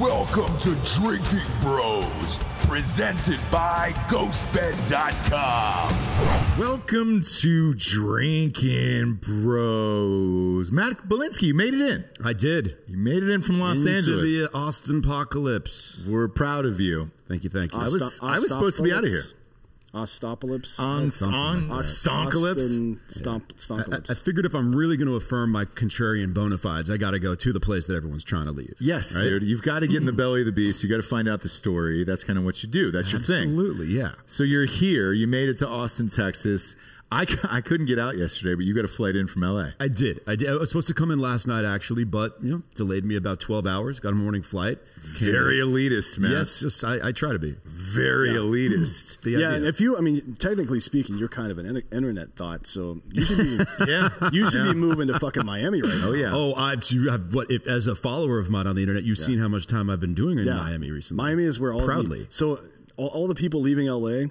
Welcome to Drinking Bros, presented by GhostBed.com. Welcome to Drinking Bros. Matt Belinski, you made it in. I did. You made it in from Los Into Angeles. the Austin apocalypse. We're proud of you. Thank you, thank you. I was I was supposed to be out of here. Ostopolis. On, on. Stonkalypse. Stomp, I, Stonkalypse. I figured if I'm really going to affirm my contrarian bona fides, I got to go to the place that everyone's trying to leave. Yes, Right? dude. You've got to get in the belly of the beast. You got to find out the story. That's kind of what you do. That's your thing. Absolutely, yeah. So you're here. You made it to Austin, Texas. I, c- I couldn't get out yesterday, but you got a flight in from LA. I did. I did. I was supposed to come in last night, actually, but you know, delayed me about 12 hours. Got a morning flight. Very in. elitist, man. Yes, just, I, I try to be. Very elitist. The yeah, idea. and if you, I mean, technically speaking, you're kind of an internet thought, so you should be, Yeah. you should Yeah. be moving to fucking Miami right now. Oh, yeah. Oh, I, you have, what if, as a follower of mine on the internet, you've seen how much time I've been doing in Yeah. Miami recently. Miami is where all proudly. The, so all, all the people leaving LA,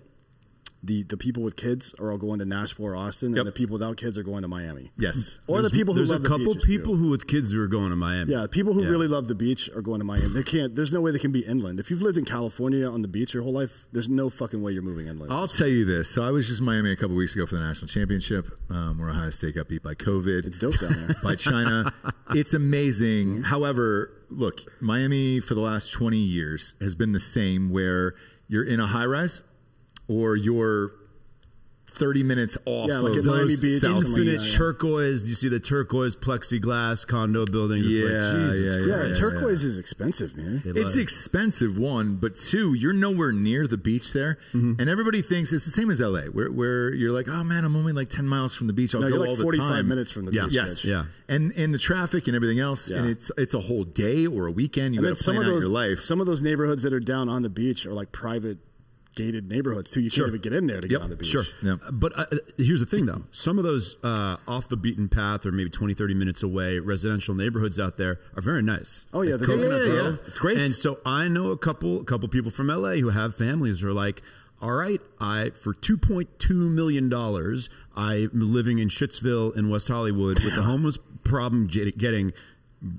the the people with kids are all going to Nashville or Austin, Yep. and the people without kids are going to Miami. Yes. Or the There's- people who there's love a the couple beaches, too. people who with kids who are going to Miami. Yeah, people who Yeah. really love the beach are going to Miami. They can't. There's no way they can be inland. If you've lived in California on the beach your whole life, there's no fucking way you're moving inland. I'll tell you this. So I was just in Miami a couple weeks ago for the national championship, um, where Ohio State got beat by COVID. It's dope down there. by China. It's amazing. However, look, Miami for the last 20 years has been the same where you're in a high rise or you're 30 minutes off Yeah, of like at Miami Beach, like Infinite yeah. turquoise. You see the turquoise plexiglass condo buildings. It's like, Yeah, Jesus yeah, yeah, turquoise is expensive, man. They It's expensive, one, but two, you're nowhere near the beach there. Mm-hmm. And everybody thinks it's the same as LA, where, where you're like, oh man, I'm only like 10 miles from the beach. I'll No, go you're all like the 45 time. minutes from the Yeah. beach. Yes. Yeah. And and the traffic and everything else, and it's it's a whole day or a weekend. You got to some plan of out those your life. some of those neighborhoods that are down on the beach are like private gated neighborhoods too. You Sure. can't even get in there to Yep, get on the beach. Sure. Yeah. But uh, here's the thing, though. Some of those uh, off the beaten path or maybe 20, 30 minutes away residential neighborhoods out there are very nice. Oh, yeah, Like Coconut. Yeah, yeah, Grove. yeah. It's great. And so I know a couple, a couple people from LA who have families who are like, all right, I for two point two million dollars, I'm living in Shittsville in West Hollywood with the homeless problem getting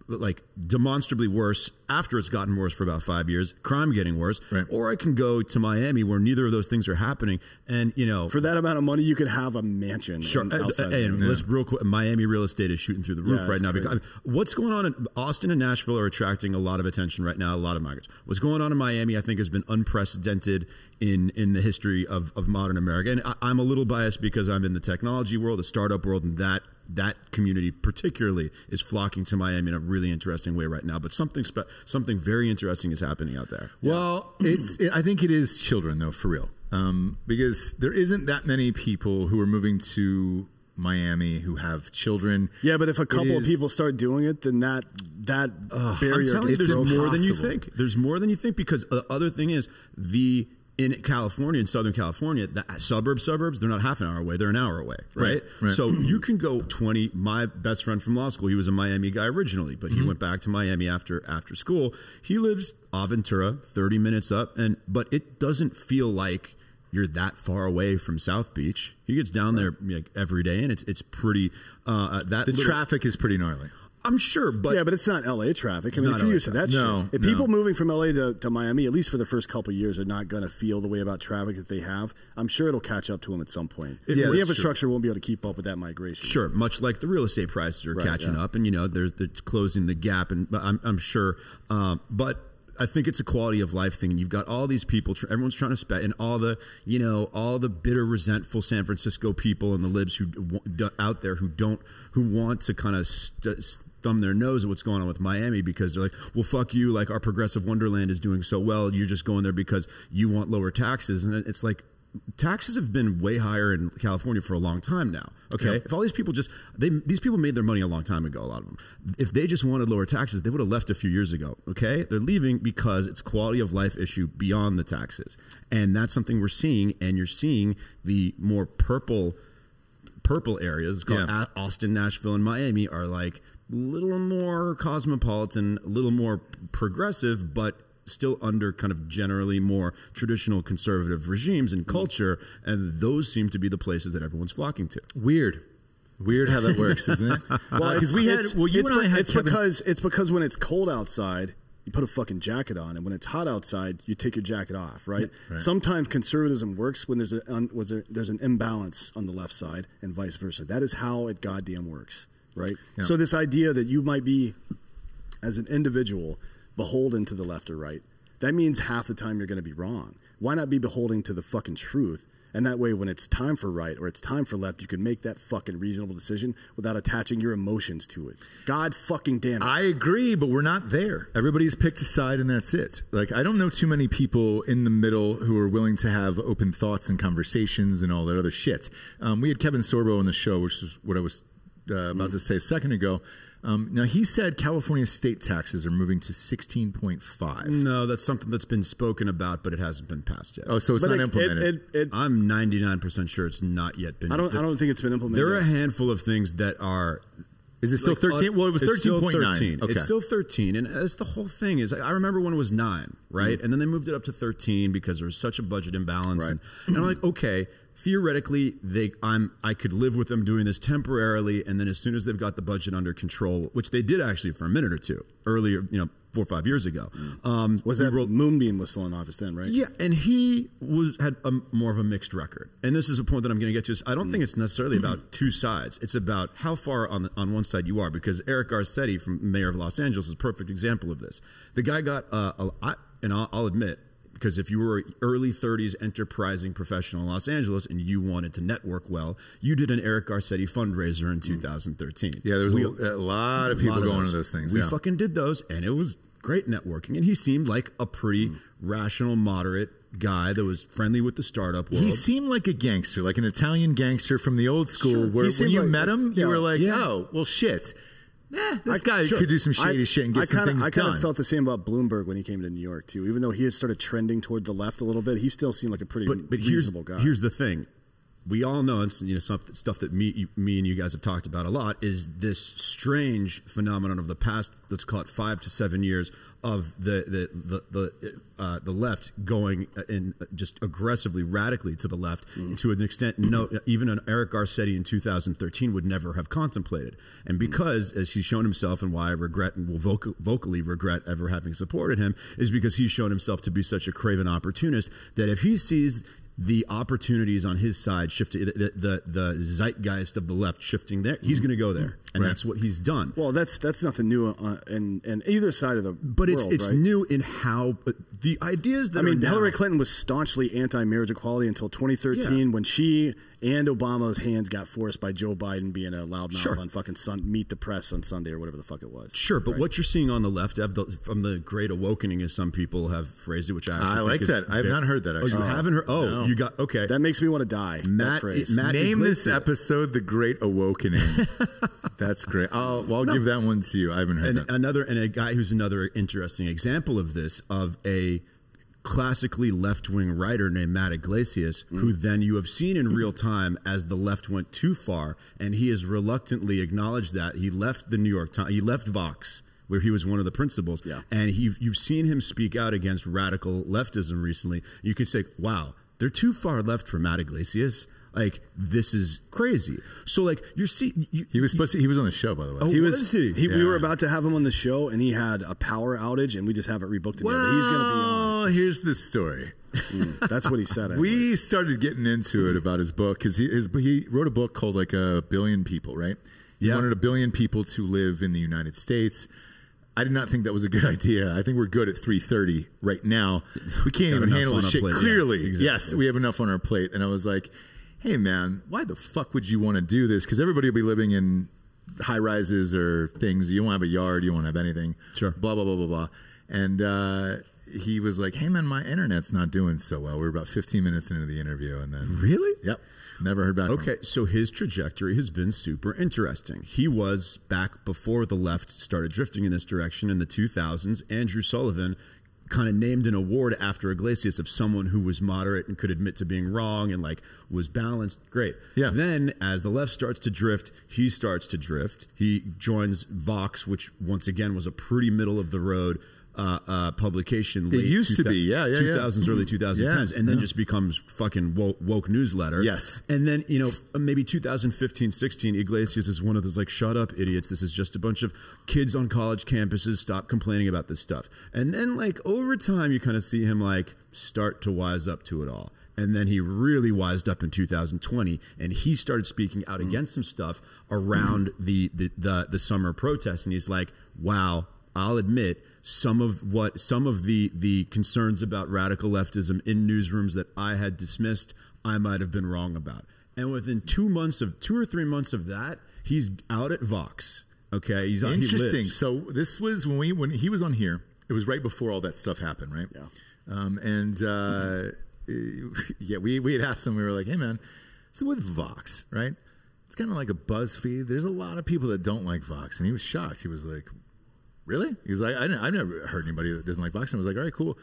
like demonstrably worse after it's gotten worse for about five years, crime getting worse, Right. or I can go to Miami where neither of those things are happening, and you know For that amount of money, you could have a mansion. Sure. And, and of let's real quick. Miami real estate is shooting through the roof Yeah, right now. crazy. Because what's going on in Austin and Nashville are attracting a lot of attention right now. A lot of migrants. What's going on in Miami, I think, has been unprecedented in in the history of, of modern America. And I, I'm a little biased because I'm in the technology world, the startup world, and that that community particularly is flocking to Miami in a really interesting way right now. But something spe- something very interesting is happening out there. Well, it's. It, I think it is children though, for real, um, because there isn't that many people who are moving to Miami who have children. Yeah, but if a It couple of people start doing it, then that that barrier I'm telling you, gets there's broken. more than you think. There's more than you think because the other thing is the in California, in Southern California, the suburbs, suburbs, they're not half an hour away; they're an hour away, right? Right, right. So you can go 20. My best friend from law school, he was a Miami guy originally, but Mm-hmm. he went back to Miami after after school. He lives Aventura, 30 minutes up, and but it doesn't feel like you're that far away from South Beach. He gets down there like, every day, and it's it's pretty. Uh, that The little- traffic is pretty gnarly. I'm sure, but yeah, but it's not LA traffic. I mean, if you're used to that No, shit. If no. people moving from LA to, to Miami, at least for the first couple of years, are not going to feel the way about traffic that they have, I'm sure it'll catch up to them at some point. Yeah, the infrastructure won't be able to keep up with that migration. Sure, much like the real estate prices are Right, catching yeah. up, and you know, there's the closing the gap, and but I'm, I'm sure, um, but. I think it's a quality of life thing. You've got all these people, tr- everyone's trying to spend, and all the, you know, all the bitter, resentful San Francisco people and the libs who out there who don't, who want to kind of st- thumb their nose at what's going on with Miami because they're like, well, fuck you, like our progressive wonderland is doing so well. You're just going there because you want lower taxes, and it's like, taxes have been way higher in California for a long time now. Okay, Yep. if all these people just they these people made their money a long time ago. A lot of them. If they just wanted lower taxes, they would have left a few years ago. Okay, they're leaving because it's quality of life issue beyond the taxes, and that's something we're seeing. And you're seeing the more purple purple areas called Yeah. Austin, Nashville, and Miami are like little more cosmopolitan, a little more progressive, but still under kind of generally more traditional conservative regimes and culture, and those seem to be the places that everyone's flocking to. Weird. Weird how that works, isn't it? Well, because it's, we had well, you it's and I had it's Kevin- because it's because when it's cold outside, you put a fucking jacket on, and when it's hot outside, you take your jacket off, right? Sometimes conservatism works when there's a un, was there, there's an imbalance on the left side, and vice versa. That is how it goddamn works, right? So this idea that you might be, as an individual, beholden to the left or right, that means half the time you're going to be wrong. Why not be beholden to the fucking truth? And that way, when it's time for right or it's time for left, you can make that fucking reasonable decision without attaching your emotions to it. God fucking damn it. I agree, but we're not there. Everybody's picked a side, and that's it. Like I don't know too many people in the middle who are willing to have open thoughts and conversations and all that other shit. Um, we had Kevin Sorbo on the show, which is what I was uh, about to say a second ago. Um, now he said California state taxes are moving to sixteen point five. No, that's something that's been spoken about, but it hasn't been passed yet. Oh, so it's But not it- implemented. It, it, it, I'm 99% sure it's not yet been. I don't. I don't think it's been implemented. There are a handful of things that are. Is it still like, thirteen? uh, well, it was it's thirteen still point 13. Okay. It's still 13, and that's the whole thing. Is I remember when it was nine, right, Mm-hmm. and then they moved it up to 13 because there was such a budget imbalance, Right. and, and I'm like, okay, theoretically, they, I'm, I could live with them doing this temporarily, and then as soon as they've got the budget under control, which they did actually for a minute or two earlier, you know, four or five years ago, um, was that wrote- Moonbeam was still in office then, right? yeah, and he was had a, more of a mixed record. And this is a point that I'm going to get to. Is I don't think it's necessarily about two sides. It's about how far on the, on one side you are. Because Eric Garcetti, from mayor of Los Angeles, is a perfect example of this. The guy got, uh, a, I, and I'll, I'll admit. Because if you were an early 30s enterprising professional in Los Angeles and you wanted to network well, you did an Eric Garcetti fundraiser in 2013. yeah, there was We- a, a lot of people lot of going to those things. We yeah. fucking did those, and it was great networking. And he seemed like a pretty Hmm. rational, moderate guy that was friendly with the startup world. He seemed like a gangster, like an Italian gangster from the old school. Sure. Where when you like- met him, yeah. you were like, Yeah. "Oh, well, shit, eh, this guy sure. could do some shady shit and get I some kinda, things I kind done." of felt the same about Bloomberg when he came to New York too. Even though he had started trending toward the left a little bit, he still seemed like a pretty but but here's reasonable guy. here's the thing. We all know, it's you know, stuff, stuff that me, me and you guys have talked about a lot is this strange phenomenon of the past. Let's call it five to seven years of the the the the, uh, the left going in just aggressively, radically to the left to an extent no even an Eric Garcetti in 2013 would never have contemplated. And because, as he's shown himself, and why I regret and will vocal, vocally regret ever having supported him, is because he's shown himself to be such a craven opportunist that if he sees the opportunities on his side shifting, the, the, the zeitgeist of the left shifting there, he's mm-hmm. going to go there. And Right. that's what he's done. well, that's that's nothing new on, in, in either side of the but it's world, it's right? new in how but the ideas that I mean, are now, Hillary Clinton was staunchly anti-marriage equality until 2013 Yeah. when she and Obama's hands got forced by Joe Biden being a loudmouth Sure. on fucking sun, Meet the Press on Sunday or whatever the fuck it was. Sure, but Right. what you're seeing on the left of the, from the Great Awakening, as some people have phrased it, which I, actually I think like is that. I have not heard that, Oh, you actually. haven't heard? Oh, No. you got okay. that makes me want to die. that Matt, phrase. Matt Name this Yglesias. episode "The Great Awakening." That's great. I'll, well, I'll give that one to you. I haven't heard and that. another and a guy who's another interesting example of this of a classically left-wing writer named Matt Yglesias mm. who then you have seen in real time as the left went too far and he has reluctantly acknowledged that. He left the New York Times he left Vox where he was one of the principals Yeah. and he, you've seen him speak out against radical leftism recently. You can say wow they're too far left for Matt Yglesias like this is crazy so like you're seeing you, he was supposed to. He was on the show, by the way. Oh, he was, was he? We Yeah. were about to have him on the show, and he had a power outage, and we just haven't rebooked him yet. He's going to be well, here's the story. on. That's what he said. anyways. We started getting into it about his book because he his, he wrote a book called like a billion people, right? He Yeah. wanted a billion people to live in the United States. I did not think that was a good idea. I think we're good at 3:30 right now. We can't Got even handle on this shit plate, yeah, clearly. exactly. Yes, we have enough on our plate. And I was like, "Hey, man, why the fuck would you want to do this? Because everybody will be living in high rises or things. You won't have a yard. You won't have anything. Sure. Blah blah blah blah blah." And uh, he was like, "Hey, man, my internet's not doing so well." We were about 15 minutes into the interview, and then Really? Yep. Never heard back. Okay, so his trajectory has been super interesting. He was back before the left started drifting in this direction in the 2000s. Andrew Sullivan kind of named an award after Yglesias of someone who was moderate and could admit to being wrong and like was balanced. Great. Yeah. Then as the left starts to drift, he starts to drift. He joins Vox, which once again was a pretty middle of the road uh, uh, publication. It used to be, yeah, yeah, yeah. 2000s, early 2010s, Yeah, and then yeah. just becomes fucking woke, woke newsletter. Yes. and then you know maybe 2015, 16, Yglesias is one of those like shut up idiots. This is just a bunch of kids on college campuses. Stop complaining about this stuff. And then like over time, you kind of see him like start to wise up to it all. And then he really wised up in 2020, and he started speaking out against some stuff around the, the the the summer protests. And he's like, "Wow, I'll admit some of what some of the the concerns about radical leftism in newsrooms that I had dismissed, I might have been wrong about." And within two months of two or three months of that, he's out at Vox. Okay, he's on. Interesting. lives. So this was when we when he was on here. It was right before all that stuff happened, right? Yeah. Um, and uh, yeah, we we had asked him. We were like, "Hey, man, so with Vox, right? It's kind of like a BuzzFeed. There's a lot of people that don't like Vox." And he was shocked. He was like, "Really?" He was like, I I've never heard anybody that doesn't like boxing. I was like, "All right, cool."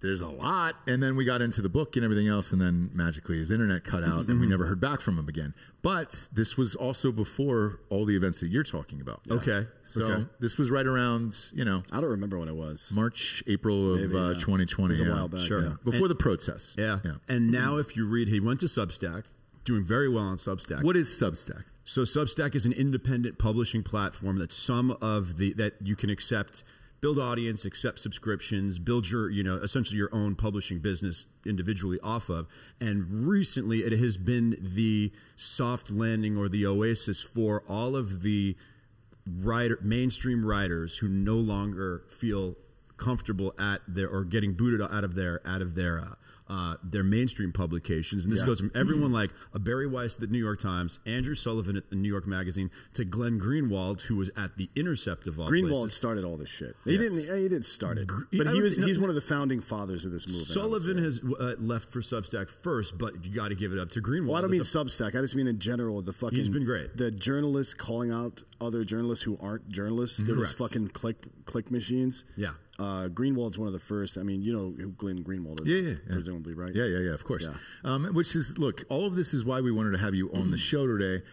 There's a lot, and then we got into the book and everything else, and then magically his internet cut out, and we never heard back from him again. But this was also before all the events that you're talking about. Okay. So Okay. this was right around, you know, I don't remember when it was. March, April of Maybe, uh, yeah. 2020. It was a yeah. while back, Sure. yeah. Before the protests. Yeah. And now, if you read, he went to Substack, doing very well on Substack. What is Substack? So Substack is an independent publishing platform that some of the that you can accept, build audience, accept subscriptions, build your you know essentially your own publishing business individually off of. And recently, it has been the soft landing or the oasis for all of the writer mainstream writers who no longer feel comfortable at their or getting booted out of their out of their uh, uh, their mainstream publications, and this Yeah. goes from everyone like a Bari Weiss at the New York Times, Andrew Sullivan at the New York Magazine, to Glenn Greenwald, who was at the Intercept of all Greenwald places. started all this shit. He Yes. didn't. He didn't start it, but he was. say- He's one of the founding fathers of this movement. Sullivan has uh, left for Substack first, but you got to give it up to Greenwald. Well, I don't mean Substack. I just mean in general. The fucking He's been great. The journalists calling out other journalists who aren't journalists. They're just fucking click click machines. Yeah. Uh, Greenwald's one of the first. I mean, you know who Glenn Greenwald is. Yeah, yeah, yeah. presumably, right? Yeah, yeah, yeah, of course. Yeah. Um, which is, look, all of this is why we wanted to have you on the show today.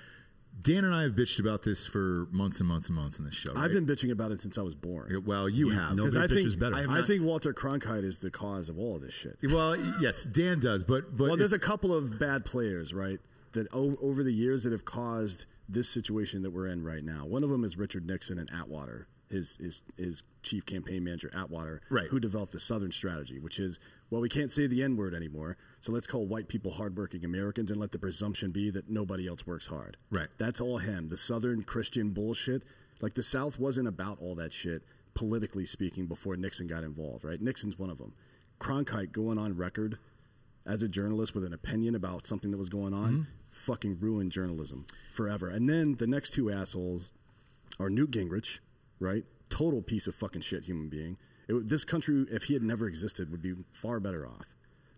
Dan and I have bitched about this for months and months and months in this show. I've been bitching about it since I was born. Well, you have. nobody Because I think better. I have I, think Walter Cronkite is the cause of all of this shit. Well, yes, Dan does, but but Well, there's a couple of bad players, right? That over the years that have caused this situation that we're in right now. One of them is Richard Nixon and Atwater, his his his chief campaign manager Atwater, Right. who developed the Southern strategy, which is well, we can't say the N word anymore, so let's call white people hardworking Americans and let the presumption be that nobody else works hard. Right. That's all him. The Southern Christian bullshit. Like the South wasn't about all that shit politically speaking before Nixon got involved. Right. Nixon's one of them. Cronkite going on record as a journalist with an opinion about something that was going on Mm-hmm. fucking ruined journalism forever. And then the next two assholes are Newt Gingrich, right? Total piece of fucking shit human being. It, this country, if he had never existed, would be far better off.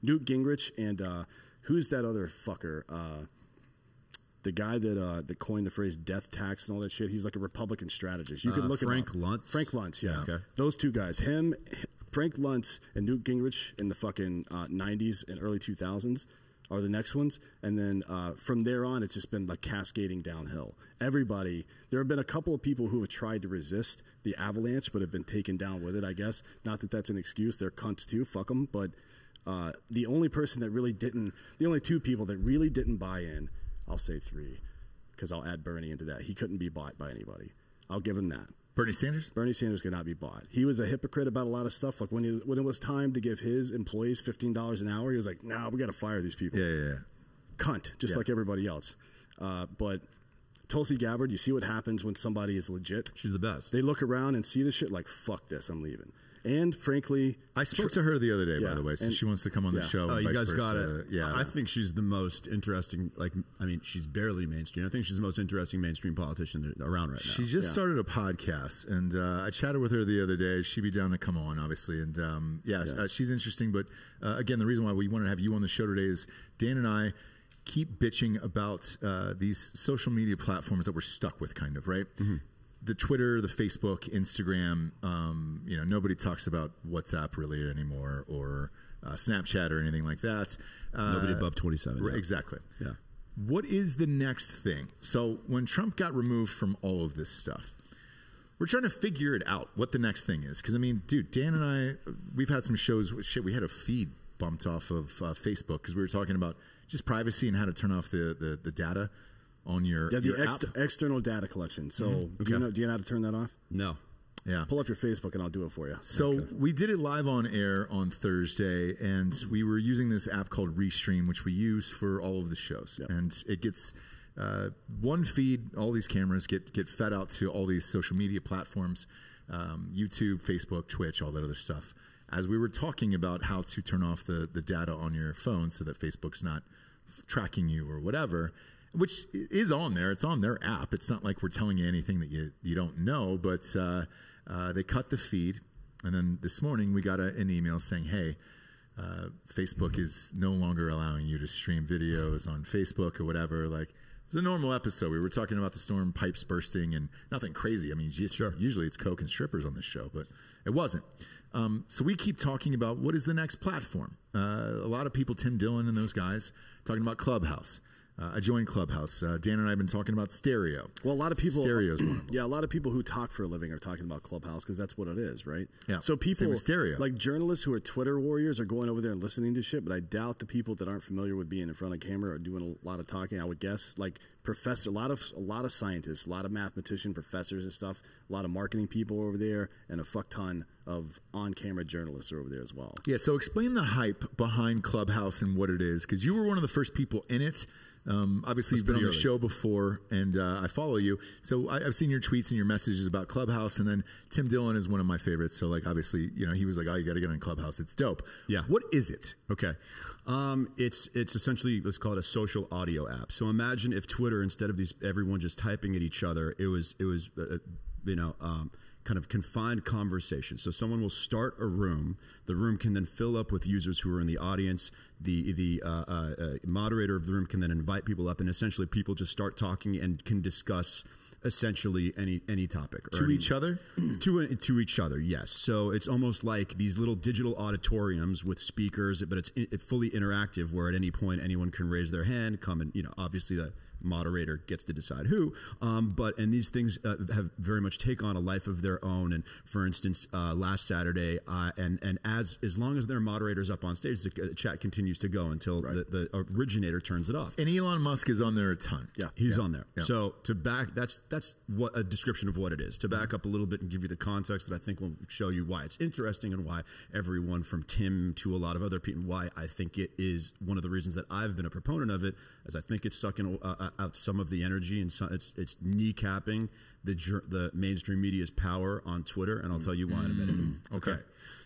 Newt Gingrich and uh, who's that other fucker? Uh, the guy that uh, that coined the phrase "death tax" and all that shit. He's like a Republican strategist. You Uh, can look at Frank. Luntz? Frank Luntz, yeah. Okay. Those two guys, him, Frank Luntz, and Newt Gingrich in the fucking uh, '90s and early 2000s are the next ones, and then uh, from there on, it's just been like cascading downhill. Everybody, there have been a couple of people who have tried to resist the avalanche, but have been taken down with it. I guess not that that's an excuse. They're cunts too. Fuck them. But uh, the only person that really didn't, the only two people that really didn't buy in, I'll say three, because I'll add Bernie into that. He couldn't be bought by anybody. I'll give him that. Bernie Sanders. Bernie Sanders could not be bought. He was a hypocrite about a lot of stuff. Like when he, when it was time to give his employees fifteen dollars an hour, he was like, "Nah, we got to fire these people." Yeah, yeah, yeah. Cunt, just Yeah. like everybody else. Uh, but Tulsi Gabbard, you see what happens when somebody is legit. She's the best. They look around and see the shit like, "Fuck this, I'm leaving." And frankly, I spoke to her the other day, by the way, so and- she wants to come on the yeah. show. Oh, and you vice guys got it. Yeah, I think she's the most interesting. Like, I mean, she's barely mainstream. I think she's the most interesting mainstream politician around right now. She just Yeah. started a podcast, and uh, I chatted with her the other day. She'd be down to come on, obviously, and um, yeah, Yeah. Uh, she's interesting. But uh, again, the reason why we wanted to have you on the show today is Dan and I keep bitching about uh, these social media platforms that we're stuck with, kind of right. The Twitter, the Facebook, Instagram. Um, you know, nobody talks about WhatsApp really anymore, or uh, Snapchat, or anything like that. Uh, Nobody above 27. Right, yeah. Exactly. Yeah. What is the next thing? So when Trump got removed from all of this stuff, we're trying to figure it out what the next thing is. Because I mean, dude, Dan and I, we've had some shows. Shit, we had a feed bumped off of uh, Facebook because we were talking about just privacy and how to turn off the the, the data on your Yeah, the your ex- external data collection. So do you know do you know how to turn that off? No. Yeah. Pull up your Facebook and I'll do it for you. So we did it live on air on Thursday, and we were using this app called Restream, which we use for all of the shows. And it gets uh, one feed. All these cameras get get fed out to all these social media platforms, um, YouTube, Facebook, Twitch, all that other stuff. As we were talking about how to turn off the the data on your phone so that Facebook's not tracking you or whatever, which is on there. It's on their app. It's not like we're telling you anything that you you don't know. But uh, uh, they cut the feed, and then this morning we got a, an email saying, "Hey, uh, Facebook is no longer allowing you to stream videos on Facebook or whatever." Like it was a normal episode. We were talking about the storm pipes bursting and nothing crazy. I mean, just, usually it's coke and strippers on this show, but it wasn't. Um, so we keep talking about what is the next platform. Uh, a lot of people, Tim Dillon and those guys, talking about Clubhouse. Uh, I joined Clubhouse. Uh, Dan and I have been talking about stereo. Well, a lot of people. Stereo is one of them. Yeah, a lot of people who talk for a living are talking about Clubhouse because that's what it is, right? Yeah. So people with stereo. like journalists who are Twitter warriors are going over there and listening to shit. But I doubt the people that aren't familiar with being in front of camera are doing a lot of talking. I would guess like professor, a lot of a lot of scientists, a lot of mathematician professors and stuff, a lot of marketing people over there, and a fuck ton of on-camera journalists are over there as well. Yeah, so explain the hype behind Clubhouse and what it is, because you were one of the first people in it. Um, obviously, you've been on the early. show before, and uh, I follow you. So I, I've seen your tweets and your messages about Clubhouse, and then Tim Dillon is one of my favorites. So, like, obviously, you know, he was like, "Oh, you got to get on Clubhouse. It's dope." Yeah. What is it? Okay. Um, it's it's essentially let's call it a social audio app. So imagine if Twitter instead of these everyone just typing at each other, it was it was uh, you know um, kind of confined conversation. So someone will start a room. The room can then fill up with users who are in the audience. The the uh, uh, uh, moderator of the room can then invite people up, and essentially people just start talking and can discuss essentially any any topic or To any- each other? to to each other yes so it's almost like these little digital auditoriums with speakers but it's i- fully interactive where at any point anyone can raise their hand come and you know obviously the moderator gets to decide who um, but and these things uh, have very much take on a life of their own and for instance uh, last saturday uh, and and as as long as there are moderators up on stage the, chat continues to go until the, the originator turns it off And Elon Musk is on there a ton. Yeah. He's on there. Yeah. So to back that's that's what a description of what it is. To back up a little bit and give you the context that I think will show you why it's interesting and why everyone from Tim to a lot of other people why I think it is one of the reasons that I've been a proponent of it as I think it's sucking uh, out some of the energy and some, it's it's kneecapping the the mainstream media's power on Twitter and I'll tell you why in a minute. okay.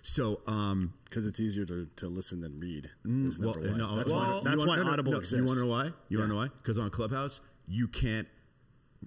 So um Because it's easier to, to listen than read. Mm, well, no, that's well, why, that's wanna- why no, Audible no, exists. You want to know why? You want to know why? Because on Clubhouse, you can't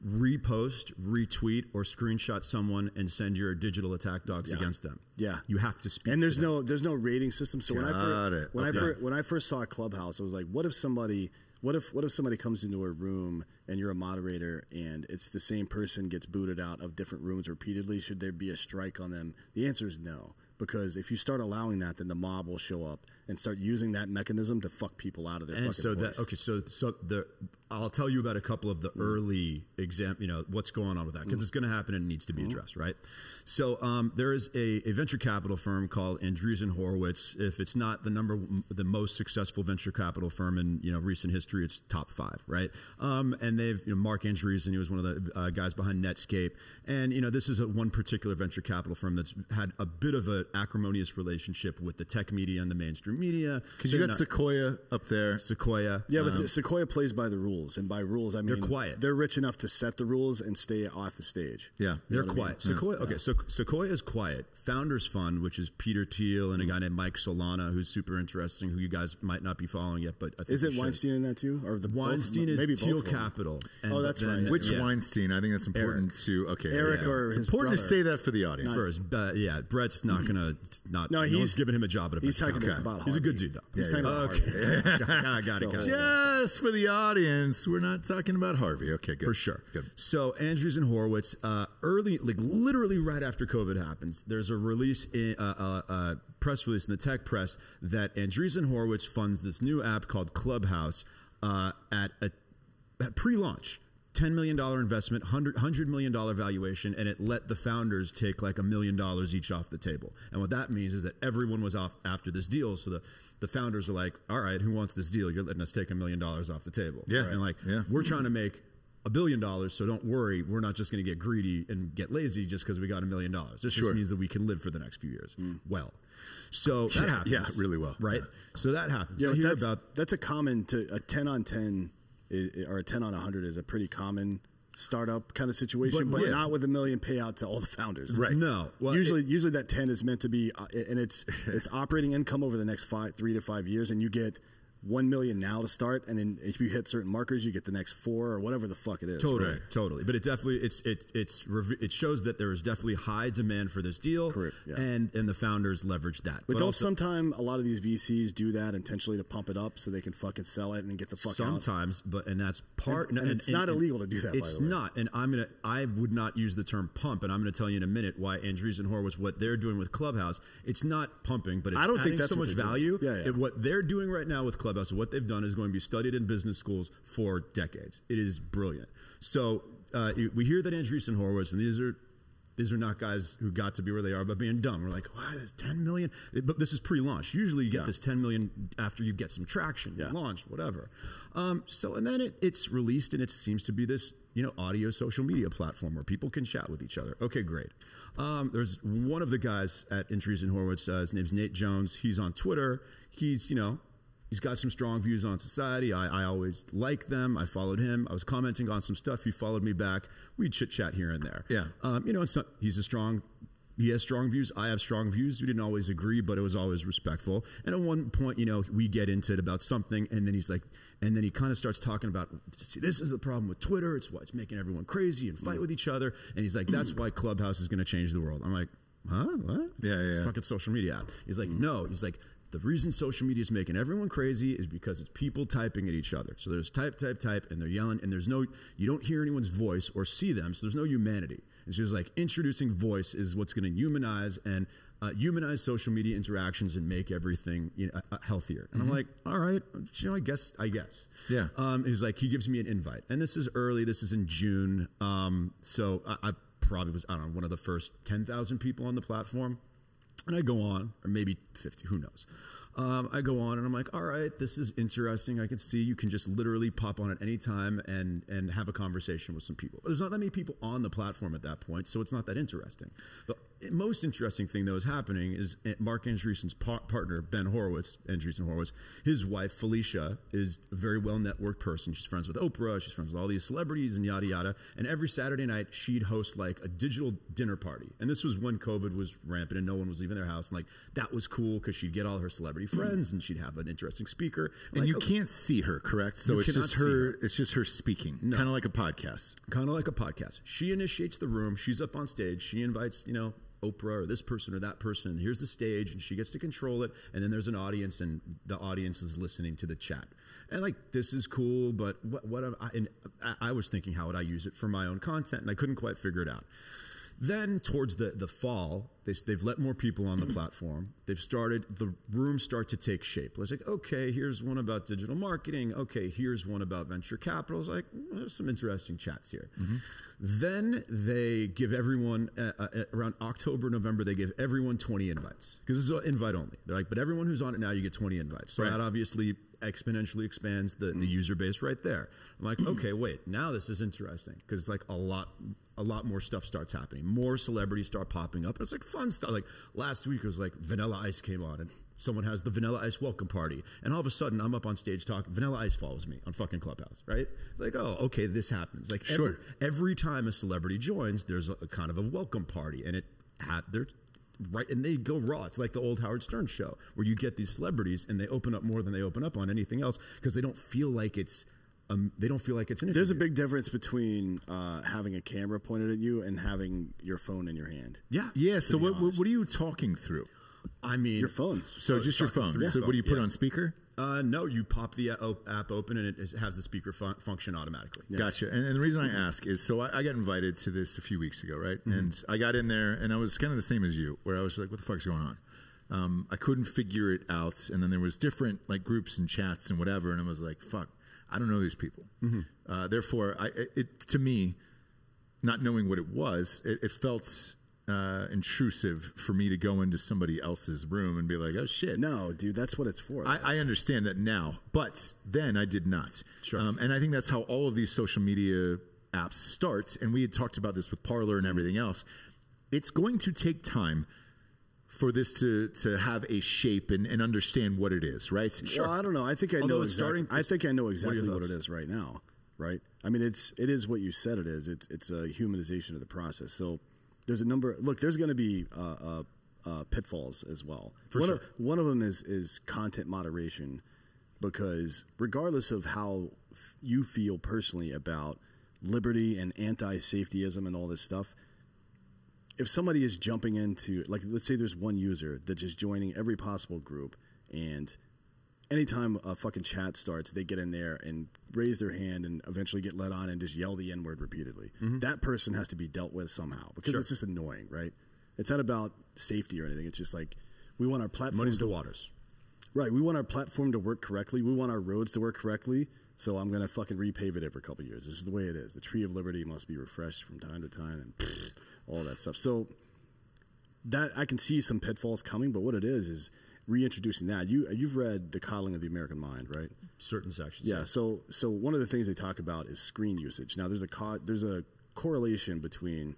repost, retweet, or screenshot someone and send your digital attack dogs Yeah. against them. Yeah. you have to speak. and there's to them. no there's no rating system. So when I first, it. when Okay. I first, when I first saw Clubhouse, I was like, what if somebody what if what if somebody comes into a room and you're a moderator and it's the same person gets booted out of different rooms repeatedly? Should there be a strike on them? The answer is no. Because if you start allowing that, then the mob will show up and start using that mechanism to fuck people out of their and fucking so voice. that okay so so the I'll tell you about a couple of the early exam you know what's going on with that because it's going to happen and it needs to be addressed right? So um, there is a, a venture capital firm called Andreessen Horowitz. If it's not the number the most successful venture capital firm in you know recent history it's top five right? Um, and they've you know Marc Andreessen he was one of the uh, guys behind Netscape. And you know this is a one particular venture capital firm that's had a bit of an acrimonious relationship with the tech media and the mainstream media Because you got not- Sequoia up there. Sequoia Yeah, but um, the Sequoia plays by the rules, and by rules I mean They're quiet. They're rich enough to set the rules and stay off the stage. Yeah. They're know what I mean? quiet. Sequoia. Okay, so Sequoia is quiet. Founders Fund, which is Peter Thiel and a guy named Mike Solana, who's super interesting, who you guys might not be following yet, but I think Is you it should. Weinstein in that too, or the both- Weinstein is maybe Thiel both of? Capital. Oh, that's then- right. Which yeah. Weinstein? I think that's important to. Okay, Eric yeah. or it's his important to say that for the audience. First, uh, yeah, Brett's not gonna not. No, No, he's- one's giving him a job at a He's talking about He's a good dude though. He's talking about okay, Harvey. got it, got it, So- got it. Just for the audience, we're not talking about Harvey. Okay, good For sure. Good. So Andreessen Horowitz, uh, early, like literally right after COVID happens, there's a release, in, uh, uh, uh, press release in the tech press that Andreessen Horowitz funds this new app called Clubhouse uh, at a at pre-launch. $10 million investment, $100 million valuation, and it let the founders take like a million dollars each off the table. And what that means is that everyone was off after this deal. So the, the founders are like, all right, who wants this deal? You're letting us take a million dollars off the table. Yeah. Right? And like, yeah. we're trying to make a billion dollars, so don't worry. We're not just going to get greedy and get lazy just because we got a million dollars. This sure. just means that we can live for the next few years. Mm. Well. So that yeah, happens. Yeah, really well. Right? Yeah. So that happens. Yeah, that's, about, that's a common to a 10 on 10 is, or a 10 on 100 is a pretty common startup kind of situation, but, but yeah. not with a million payout to all the founders. Right. No. Well, usually, it, usually that ten is meant to be, uh, and it's it's operating income over the next five, three to five years, and you get one million now to start, and then if you hit certain markers, you get the next four or whatever the fuck it is. Totally, Right. totally. But it definitely it's it it's it shows that there is definitely high demand for this deal, Correct, yeah. and and the founders leverage that. But, don't also- sometime a lot of these VCs do that intentionally to pump it up so they can fucking sell it and get the fuck out. sometimes, but and that's part. And- and it's not illegal to do that, by It's the way. not, and I'm gonna. I would not use the term pump, and I'm gonna tell you in a minute why Andreessen and Horowitz what they're doing with Clubhouse. It's not pumping, but it's I don't think that's so much value. Yeah, yeah. And what they're doing right now with Clubhouse, and what they've done is going to be studied in business schools for decades. It is brilliant. So uh, we hear that Andreessen Horowitz, and these are these are not guys who got to be where they are by being dumb. We're like, wow, there's 10 million. But this is pre-launch. Usually you get Yeah. this 10 million after you get some traction, Yeah. launch, whatever. Um, so, and then it, it's released and it seems to be this, you know, audio social media platform where people can chat with each other. Okay, great. Um, there's one of the guys at Andreessen Horowitz, uh, his name's Nate Jones. He's on Twitter. He's, you know, He's got some strong views on society. I, I always like them. I followed him. I was commenting on some stuff. He followed me back. We'd chit chat here and there. Yeah. Um, you know, it's not, he's a strong. He has strong views. I have strong views. We didn't always agree, but it was always respectful. And at one point, you know, we get into it about something, and then he's like, and then he kind of starts talking about, see, this is the problem with Twitter. It's what's making everyone crazy and fight with each other. And he's like, that's why Clubhouse is going to change the world. I'm like, huh? What? Yeah, yeah, yeah. Fucking social media app. He's like, no. He's like, the reason social media is making everyone crazy is because it's people typing at each other. So there's type, type, type, and they're yelling, and there's no, you don't hear anyone's voice or see them, so there's no humanity. It's just like introducing voice is what's going to humanize and uh, humanize social media interactions and make everything you know, uh, healthier. And I'm like, all right, you know, I guess, I guess. Yeah. Um, he's like, he gives me an invite, and this is early. This is in June. Um, so I, I probably was, I don't know, one of the first ten thousand people on the platform. And I go on, or maybe 50, who knows. Um, I go on and I'm like, all right, this is interesting. I can see you can just literally pop on at any time and, and have a conversation with some people. There's not that many people on the platform at that point, so it's not that interesting. The most interesting thing that was happening is eh, Marc Andreessen's par- partner, Ben Horowitz, Andreessen Horowitz, his wife, Felicia, is a very well networked person. She's friends with Oprah, she's friends with all these celebrities and yada yada. And every Saturday night, she'd host like a digital dinner party. And this was when COVID was rampant and no one was leaving their house. And like that was cool because she'd get all her celebrity hmm. friends and she'd have an interesting speaker. And Like, you okay, can't see her, correct? So it's just her, her. It's just her speaking, kind of like a podcast. kind of like a podcast. She initiates the room. She's up on stage. She invites, you know, Oprah or this person or that person. And here's the stage, and she gets to control it. And then there's an audience, and the audience is listening to the chat. And like, this is cool, but what? What? I, and I, I was thinking, how would I use it for my own content? And I couldn't quite figure it out. Then towards the, the fall, they, they've let more people on the platform. They've started, the rooms start to take shape. It's like, okay, here's one about digital marketing. Okay, here's one about venture capital. It's like, "Mm, there's some interesting chats here. Then they give everyone, uh, uh, around October, November, they give everyone 20 invites. Because this is invite only. They're like, but everyone who's on it now, you get 20 invites. So Right. that obviously exponentially expands the, the user base right there. I'm like, okay, wait, now this is interesting because it's like a lot, a lot more stuff starts happening. More celebrities start popping up. It's like fun stuff. Like last week it was like Vanilla Ice came on and someone has the Vanilla Ice welcome party, and all of a sudden I'm up on stage talking. Vanilla Ice follows me on fucking Clubhouse, right? It's like, oh, okay, this happens. Like Sure. every, every time a celebrity joins, there's a, a kind of a welcome party, and it had there's right and they go raw it's like the old howard stern show where you get these celebrities and they open up more than they open up on anything else because they don't feel like it's um, they don't feel like it's an There's a big difference between uh, having a camera pointed at you and having your phone in your hand. yeah Yeah. So what, what what are you talking through? i mean Your phone. So Oh, just your phone. through So your what do you put yeah. on speaker? uh, no you pop the app open and it has the speaker fun- function automatically Gotcha. And, and the reason I ask is so I, I got invited to this a few weeks ago, right? And I got in there and I was kind of the same as you, where I was like, what the fuck's going on? Um, I couldn't figure it out. And then there was different like groups and chats and whatever. And I was like, fuck, I don't know these people. Uh, therefore, I, it, it to me, not knowing what it was, it, it felt uh, intrusive for me to go into somebody else's room and be like, "Oh shit." No, dude, that's what it's for. I, I understand that now, but then I did not. Sure. Um, and I think that's how all of these social media apps start. And we had talked about this with Parler and everything else. It's going to take time for this to to have a shape and, and understand what it is, right? Well, I don't know. I think I Although know exactly. starting- I think I know exactly what, thoughts? it is right now. Right. I mean, it's it is what you said it is. It's it's a humanization of the process. So there's a number. Look, there's going to be uh, uh, uh, pitfalls as well. For one sure. Of, one of them is is content moderation, because regardless of how f- you feel personally about liberty and anti-safetyism and all this stuff, if somebody is jumping into like let's say there's one user that's just joining every possible group and anytime a fucking chat starts they get in there and raise their hand and eventually get let on and just yell the n-word repeatedly mm-hmm. that person has to be dealt with somehow because Sure. it's just annoying right it's not about safety or anything it's just like we want our platform Muddies to the waters. Right. We want our platform to work correctly. We want our roads to work correctly. So I'm going to fucking repave it every couple of years. This is the way it is. The tree of liberty must be refreshed from time to time and all that stuff. So that I can see some pitfalls coming, but what it is is reintroducing that. You you've read The Coddling of the American Mind, right? Certain sections. Yeah. So so one of the things they talk about is screen usage. Now there's a co- there's a correlation between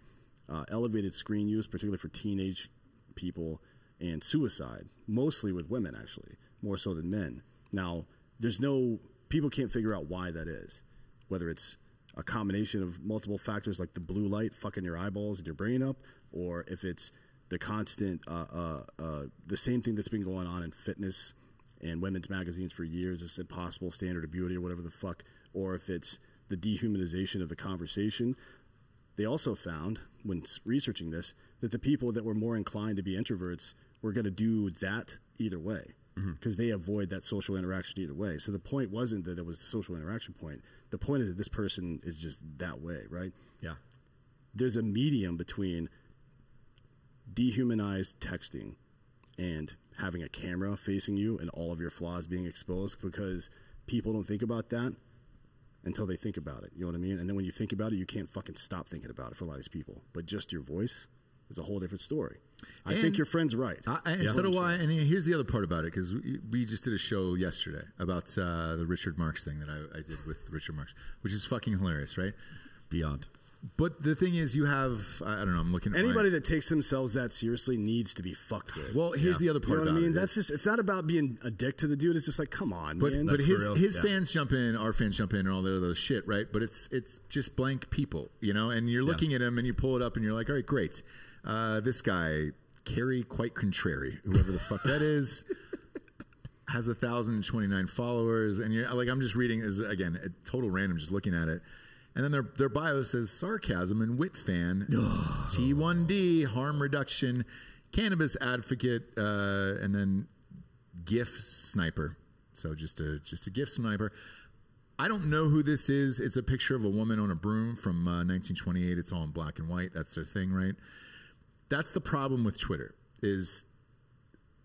uh, elevated screen use, particularly for teenage people, and suicide, mostly with women actually, more so than men. Now there's no people can't figure out why that is, whether it's a combination of multiple factors like the blue light fucking your eyeballs and your brain up, or if it's the constant, uh, uh, uh, the same thing that's been going on in fitness and women's magazines for years, this impossible standard of beauty or whatever the fuck, or if it's the dehumanization of the conversation. They also found, when researching this, that the people that were more inclined to be introverts were going to do that either way Mm-hmm. because they avoid that social interaction either way. So the point wasn't that it was the social interaction point. The point is that this person is just that way, right? Yeah. there's a medium between dehumanized texting and having a camera facing you and all of your flaws being exposed because people don't think about that until they think about it. You know what I mean? And then when you think about it, you can't fucking stop thinking about it for a lot of these people. But just your voice is a whole different story. I And- think your friend's right. I, and Yeah. so do I. And here's the other part about it because we, we just did a show yesterday about uh, the Richard Marx thing that I, I did with Richard Marx, which is fucking hilarious, right? Beyond. But the thing is, you have I don't know. I'm looking at my- Anybody that takes themselves that seriously needs to be fucked with. Well, here's Yeah. the other part. you know what I mean? it That's just, it's not about being a dick to the dude. It's just like, come on, But man. but his his yeah. fans jump in, our fans jump in, and all that other shit, right? But it's it's just blank people, you know. And you're looking at him, and you pull it up, and you're like, all right, great. Uh, this guy, Carrie, quite contrary, whoever the fuck that is, has a thousand and twenty nine followers, and you're like, I'm just reading is again a total random, just looking at it. And then their their bio says sarcasm and wit fan, T1D harm reduction, cannabis advocate, uh, and then GIF sniper. So just a just a GIF sniper. I don't know who this is. It's a picture of a woman on a broom from uh, 1928. It's all in black and white. That's their thing, right? That's the problem with Twitter. Is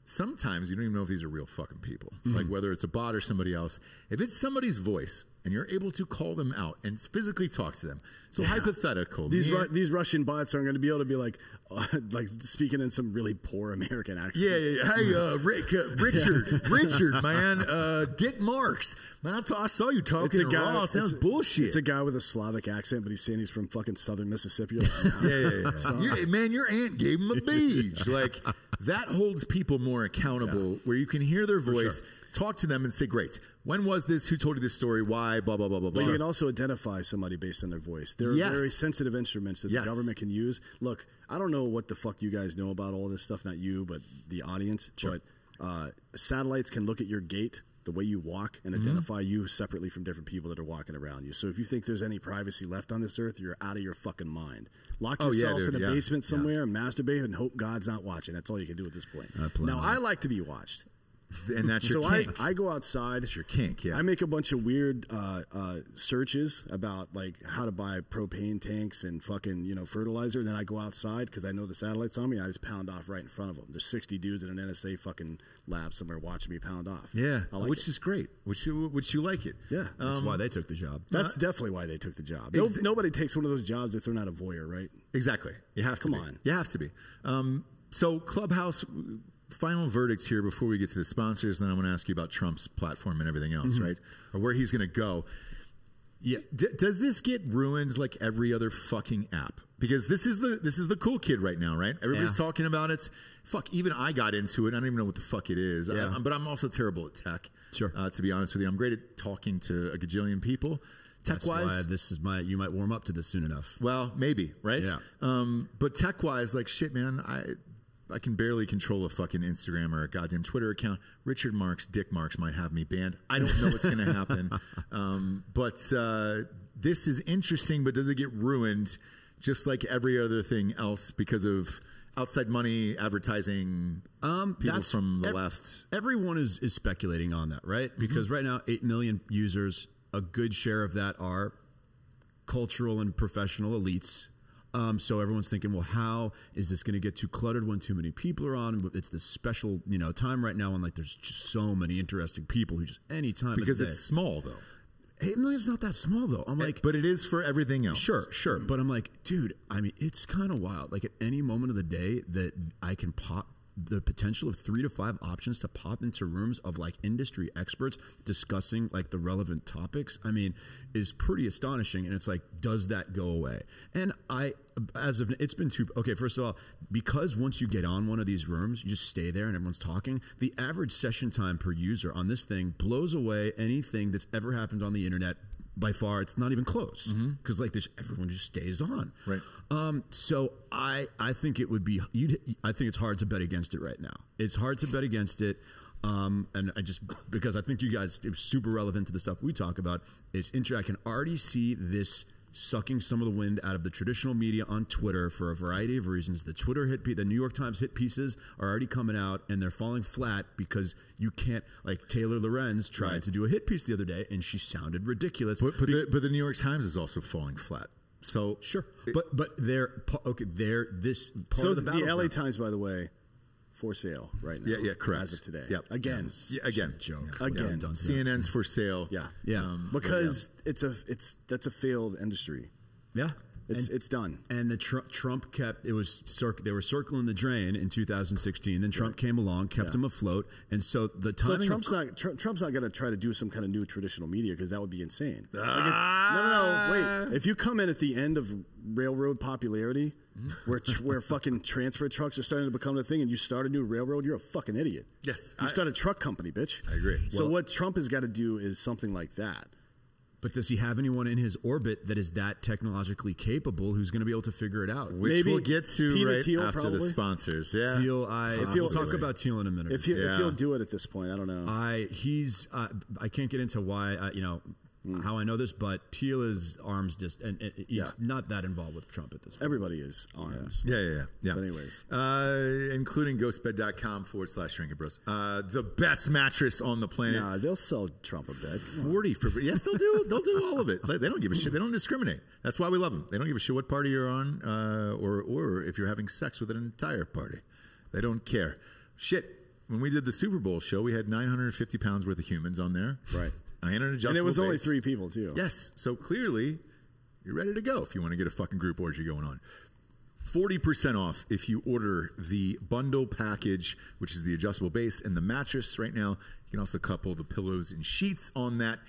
sometimes you don't even know if these are real fucking people. Mm-hmm. Like whether it's a bot or somebody else. If it's somebody's voice and you're able to call them out and physically talk to them. So hypothetical. These Ru- these Russian bots aren't going to be able to be like uh, like speaking in some really poor American accent. Yeah, yeah, yeah. Hey, uh, Rick, uh, Richard, Richard, man, uh, Dick Marks. Man, I, thought I saw you talking to Raw. Sounds it's a- bullshit. It's a guy with a Slavic accent, but he's saying he's from fucking southern Mississippi. Like, yeah, "No, yeah, yeah. Your- man, your aunt gave him a beach. Like that holds people more accountable, where you can hear their voice, talk to them, and say, "Great, when was this? Who told you this story? Why? Blah blah blah blah But blah." you can also identify somebody based on their voice. There are Yes. very sensitive instruments that Yes. the government can use. Look, I don't know what the fuck you guys know about all this stuff. Not you, but the audience. But uh, satellites can look at your gait, the way you walk, and Mm-hmm. identify you separately from different people that are walking around you. So if you think there's any privacy left on this earth, you're out of your fucking mind. Lock Oh, yeah, yourself in a yeah, basement yeah. somewhere and masturbate and hope God's not watching. That's all you can do at this point. I Now I like to be watched. And that's your so I, kink. I go outside. That's your kink, yeah. I make a bunch of weird uh, uh, searches about like how to buy propane tanks and fucking you know fertilizer. And then I go outside because I know the satellite's on me. I just pound off right in front of them. There's 60 dudes in an NSA fucking lab somewhere watching me pound off. yeah, I like which it. is great. Which you which you like it. yeah. That's why they took the job. That's definitely why they took the job. Exa- nobody takes one of those jobs if they're not a voyeur, right? Exactly. You have to Come be. on. You have to be. Um, so, Clubhouse, final verdicts here before we get to the sponsors. Then I'm going to ask you about Trump's platform and everything else, Mm-hmm. right? Or where he's going to go. Yeah. D- does this get ruined like every other fucking app? Because this is the this is the cool kid right now, right? Everybody's Yeah. talking about it. Fuck, even I got into it. I don't even know what the fuck it is. Yeah. I, but I'm also terrible at tech. Sure. Uh, to be honest with you, I'm great at talking to a gajillion people. Tech That's wise, this is my. You might warm up to this soon enough. well, maybe, right? Yeah. Um, but tech wise, like shit, man, I I can barely control a fucking Instagram or a goddamn Twitter account. Richard Marx, Dick Marx might have me banned. I don't know what's going to happen. Um, but uh, this is interesting, but does it get ruined just like every other thing else because of outside money, advertising, Um, people from the ev- left? Everyone is is speculating on that, right? Because right now, eight million users. A good share of that are cultural and professional elites. Um, so everyone's thinking, well, how is this going to get too cluttered when too many people are on? It's this special, you know, time right now, and like there's just so many interesting people who just any time Because it's small, though. eight million's not that small though. I'm like, but it is for everything else. Sure, sure. But I'm like, dude, I mean, it's kind of wild. Like at any moment of the day that I can pop the potential of three to five options to pop into rooms of like industry experts discussing like the relevant topics, I mean, is pretty astonishing. And it's like, does that go away? And I, as of it's been too okay. First of all, because once you get on one of these rooms, you just stay there and everyone's talking. The average session time per user on this thing blows away anything that's ever happened on the internet by far it's not even close because like this everyone just stays on Right. um so i i think it would be you i think it's hard to bet against it right now it's hard to bet against it um and i just because i think you guys it's super relevant to the stuff we talk about it's interesting. i can already see this sucking some of the wind out of the traditional media on Twitter for a variety of reasons. The Twitter hit, the New York Times hit pieces are already coming out, and they're falling flat because you can't. Like Taylor Lorenz tried Right. to do a hit piece the other day, and she sounded ridiculous. But, but, the, but the New York Times is also falling flat. So Sure, but but they're okay. They're this part So of the, the, the LA. Times, by the way, for sale right now. Yeah, yeah, correct. As of today. Yep. Again. Yeah, again, joke. Yeah. Again. Yeah, done. CNN's for sale. Yeah. Yeah. Um, Because it's a it's that's a failed industry. Yeah, It's and, it's done. and the Tr- Trump kept it was circ- they were circling the drain in 2016. Then Trump came along, kept Yeah. them afloat, and so the So. Trump's of, not Tr- Trump's not going to try to do some kind of new traditional media because that would be insane. Like if- Ah. no, no, no. Wait. If you come in at the end of railroad popularity, where tr- where fucking transfer trucks are starting to become the thing, and you start a new railroad, you're a fucking idiot. Yes, You I- start a truck company, bitch. I agree. So Well- what Trump has got to do is something like that. But does he have anyone in his orbit that is that technologically capable who's going to be able to figure it out? which Maybe we'll get to Peter right Thiel, after the sponsors. Yeah. Thiel, I If we'll talk about Thiel in a minute. If you Yeah. if you'll do it at this point, I don't know. I he's uh, I can't get into why uh, you know how I know this, but Thiel is arms just and, and he's Yeah. not that involved with Trump at this point. Everybody is arms. Yeah, yeah, yeah. yeah. But anyways. uh, including ghostbed.com forward slash drinking bros. Uh, the best mattress on the planet. Nah, they'll sell Trump a bed. 40 for yes they'll do they'll do all of it they don't give a shit they don't discriminate that's why we love them they don't give a shit what party you're on uh, or or if you're having sex with an entire party they don't care shit when we did the super bowl show we had 950 pounds worth of humans on there Right. And an adjustable And it was only base. three people too. yes so clearly you're ready to go if you want to get a fucking group orgy going on 40% off if you order the bundle package, which is the adjustable base and the mattress right now. You can also couple the pillows and sheets on that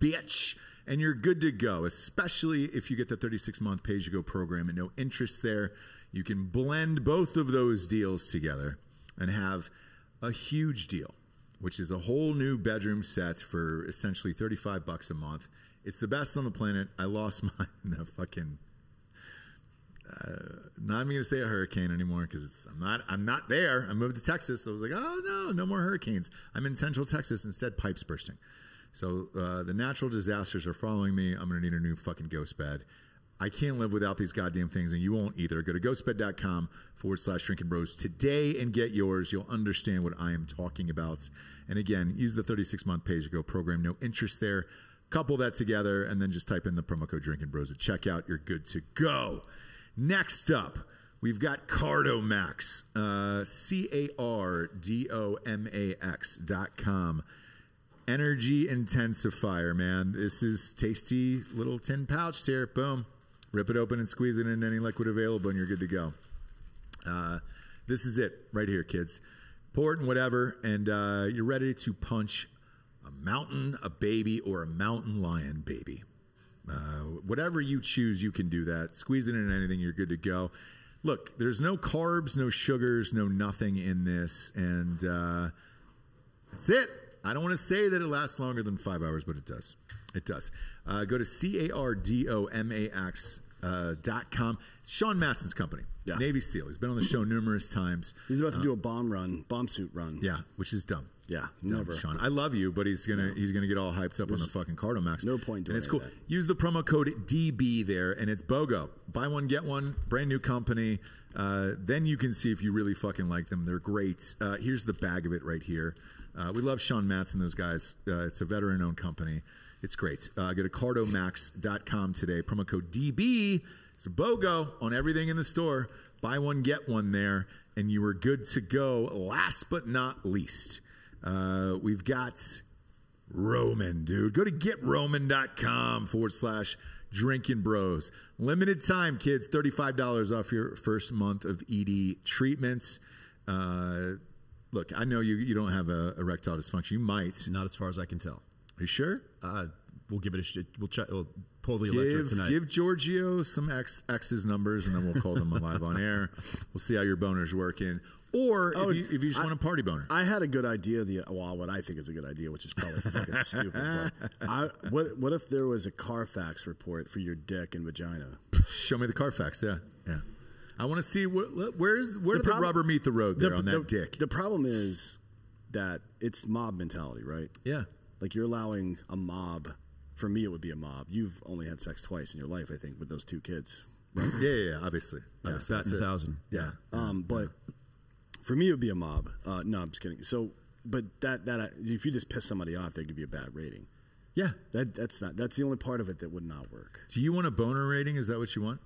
bitch, and you're good to go, especially if you get the 36 month pay as you go program and no interest there. You can blend both of those deals together and have a huge deal, which is a whole new bedroom set for essentially 35 bucks a month. It's the best on the planet. I lost mine in the fucking not even gonna say a hurricane anymore because I'm not I'm not there. I moved to Texas, so I was like, oh no, no more hurricanes. I'm in Central Texas instead. Pipes bursting. So uh, the natural disasters are following me. I'm gonna need a new fucking ghost bed. I can't live without these goddamn things, and you won't either. Go to ghostbed.com forward slash drinking bros today and get yours. You'll understand what I am talking about. And again, use the 36 month pay you go program. No interest there. Couple that together, and then just type in the promo code drinking bros at checkout. You're good to go. Next up, we've got Cardomax, uh, C A R D O M A X dot com. Energy intensifier, man. This is tasty little tin pouch here. Boom. Rip it open and squeeze it in any liquid available, and you're good to go. Uh, this is it right here, kids. Pour it in whatever, and uh, you're ready to punch a mountain, a baby, or a mountain lion baby. Uh, whatever you choose, you can do that. Squeeze it in anything, you're good to go. Look, there's no carbs, no sugars, no nothing in this, and uh, that's it. I don't want to say that it lasts longer than five hours, but it does. It does. Uh, go to C A R D O M A X uh, dot com. Sean Matson's company, Yeah. Navy SEAL. He's been on the show numerous times. He's about to do a bomb run, bomb suit run. Yeah, which is dumb. Yeah, Dumb, never. Sean. I love you, but he's gonna he's gonna get all hyped up on the fucking Cardomax. no point doing And it's cool. that. Use the promo code DB there, and it's BOGO. Buy one get one. Brand new company. Uh, then you can see if you really fucking like them. They're great. Uh, here's the bag of it right here. Uh, we love Sean Matson, those guys. Uh, it's a veteran-owned company. It's great. Uh, go to cardomax.com today. Promo code DB. It's a BOGO on everything in the store. Buy one, get one there, and you are good to go. Last but not least, uh, we've got Roman, dude. Go to getroman.com forward slash drinking bros. Limited time, kids. $35 off your first month of ED treatments. Uh, look, I know you, you don't have a erectile dysfunction. You might. Not as far as I can tell. Are you sure? Uh, we'll give it a. Sh- we'll check. We'll pull the electric tonight. give Giorgio some X, X's numbers and then we'll call them live on air. We'll see how your boner's working. Or Oh, if, you, if you just I- want a party boner. I had a good idea. The well, what I think is a good idea, which is probably fucking stupid. But I, what what if there was a Carfax report for your dick and vagina? Show me the Carfax. Yeah. Yeah. I want to see where, where's where The did the rubber meet the road there on that the, dick. The problem is that it's mob mentality, right? yeah. Like you're allowing a mob. For me, it would be a mob. You've only had sex twice in your life, I think, with those two kids. Yeah, yeah, yeah, obviously. obviously. Bat That's in a it. thousand. Yeah. Um, but for me, it would be a mob. Uh, no, I'm just kidding. So, but that that if you just piss somebody off, there could be a bad rating. Yeah. That that's not. That's the only part of it that would not work. Do you want a boner rating? Is that what you want?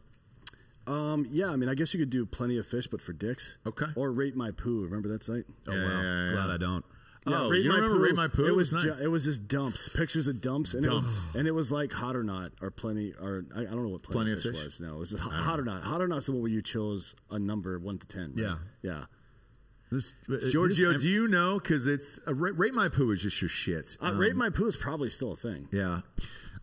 Um, yeah, I mean, I guess you could do plenty of fish, but for dicks. Okay. Or rate my poo. Remember that site? Oh Yeah, wow! yeah, yeah. Glad I don't. Oh, you remember Rate My Poo? It was It was ju- it was just dumps, pictures of dumps, and it was Dumps. and it was like hot or not or plenty or I, I don't know what plenty, Plenty of of fish, Fish? was. No, it was just hot, or not. Hot or not is the one where you chose a number one to ten. right? Yeah. yeah. This, Giorgio, this- do you know? Because it's uh, rate, rate my poo is just your shit. Uh, Um, rate my poo is probably still a thing. Yeah.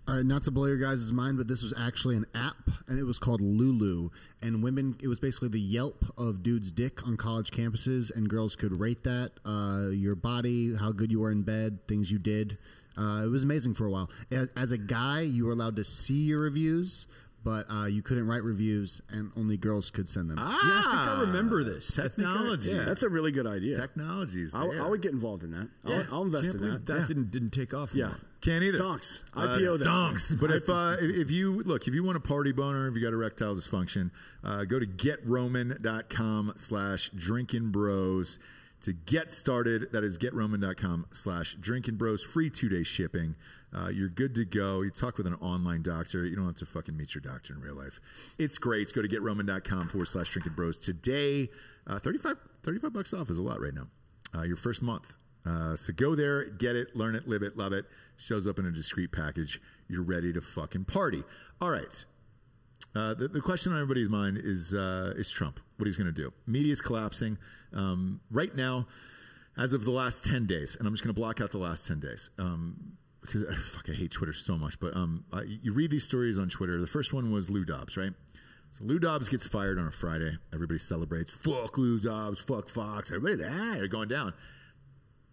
All right, not to blow your guys' mind, but this was actually an app, and it was called Lulu. And women, it was basically the Yelp of dude's dick on college campuses, and girls could rate that uh, your body, how good you were in bed, things you did. Uh, it was amazing for a while. As, as a guy, you were allowed to see your reviews, but uh, you couldn't write reviews, and only girls could send them. Yeah, I think I remember this. I I- Technology. yeah. That's a really good idea. Technology's I, there. I would get involved in that. I'll, Yeah. I'll invest Can't in that. That Yeah. didn't didn't take off. Yeah. more. Can't either. Stonks. Uh, IPO that. stonks. But if uh, if you look, if you want a party boner, if you got erectile dysfunction, uh, go to getroman.com slash drinking bros to get started. That is getroman.com slash drinking bros. Free two day shipping. Uh, you're good to go. You talk with an online doctor. You don't have to fucking meet your doctor in real life. It's great. Go to getroman.com forward slash drinking bros today. Uh, 35, 35 bucks off is a lot right now. Uh, your first month. Uh, so go there, get it, learn it, live it, love it. Shows up in a discreet package. You're ready to fucking party. All right. Uh, the, the question on everybody's mind is uh, is Trump. What he's going to do. Media is collapsing. Um, right now, as of the last 10 days, and I'm just going to block out the last 10 days. Um, because I, fuck, I hate Twitter so much. But um, uh, you read these stories on Twitter. The first one was Lou Dobbs, right? So Lou Dobbs gets fired on a Friday. Everybody celebrates. Fuck Lou Dobbs. Fuck Fox. Everybody, ah, they're going down.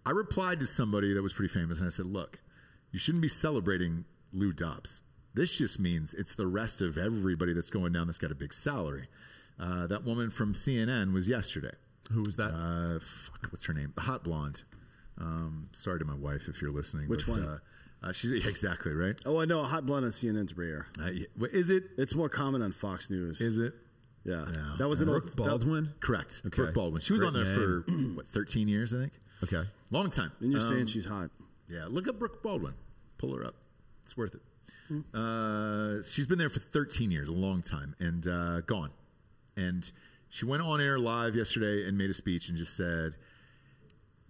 I replied to somebody that was pretty famous, and I said, "Look, you shouldn't be celebrating Lou Dobbs. This just means it's the rest of everybody that's going down that's got a big salary." Uh, that woman from CNN was yesterday. Who was that? Uh, fuck, what's her name? The hot blonde. Um, sorry to my wife if you're listening. Which but, one? Uh, Uh, she's yeah, exactly right. Oh, I know. A hot blend on CNN's rare. Uh, yeah, is it? It's more common on Fox News. Is it? Yeah. No. That was an Brooke old Baldwin. Correct. Okay. Brooke Baldwin. She was Great on there name. for what, 13 years, I think. Okay. Long time. And you're Um, saying she's hot. Yeah, look up Brooke Baldwin. Pull her up. It's worth it. Hmm. Uh, she's been there for 13 years, a long time, and uh, gone. And she went on air live yesterday and made a speech and just said,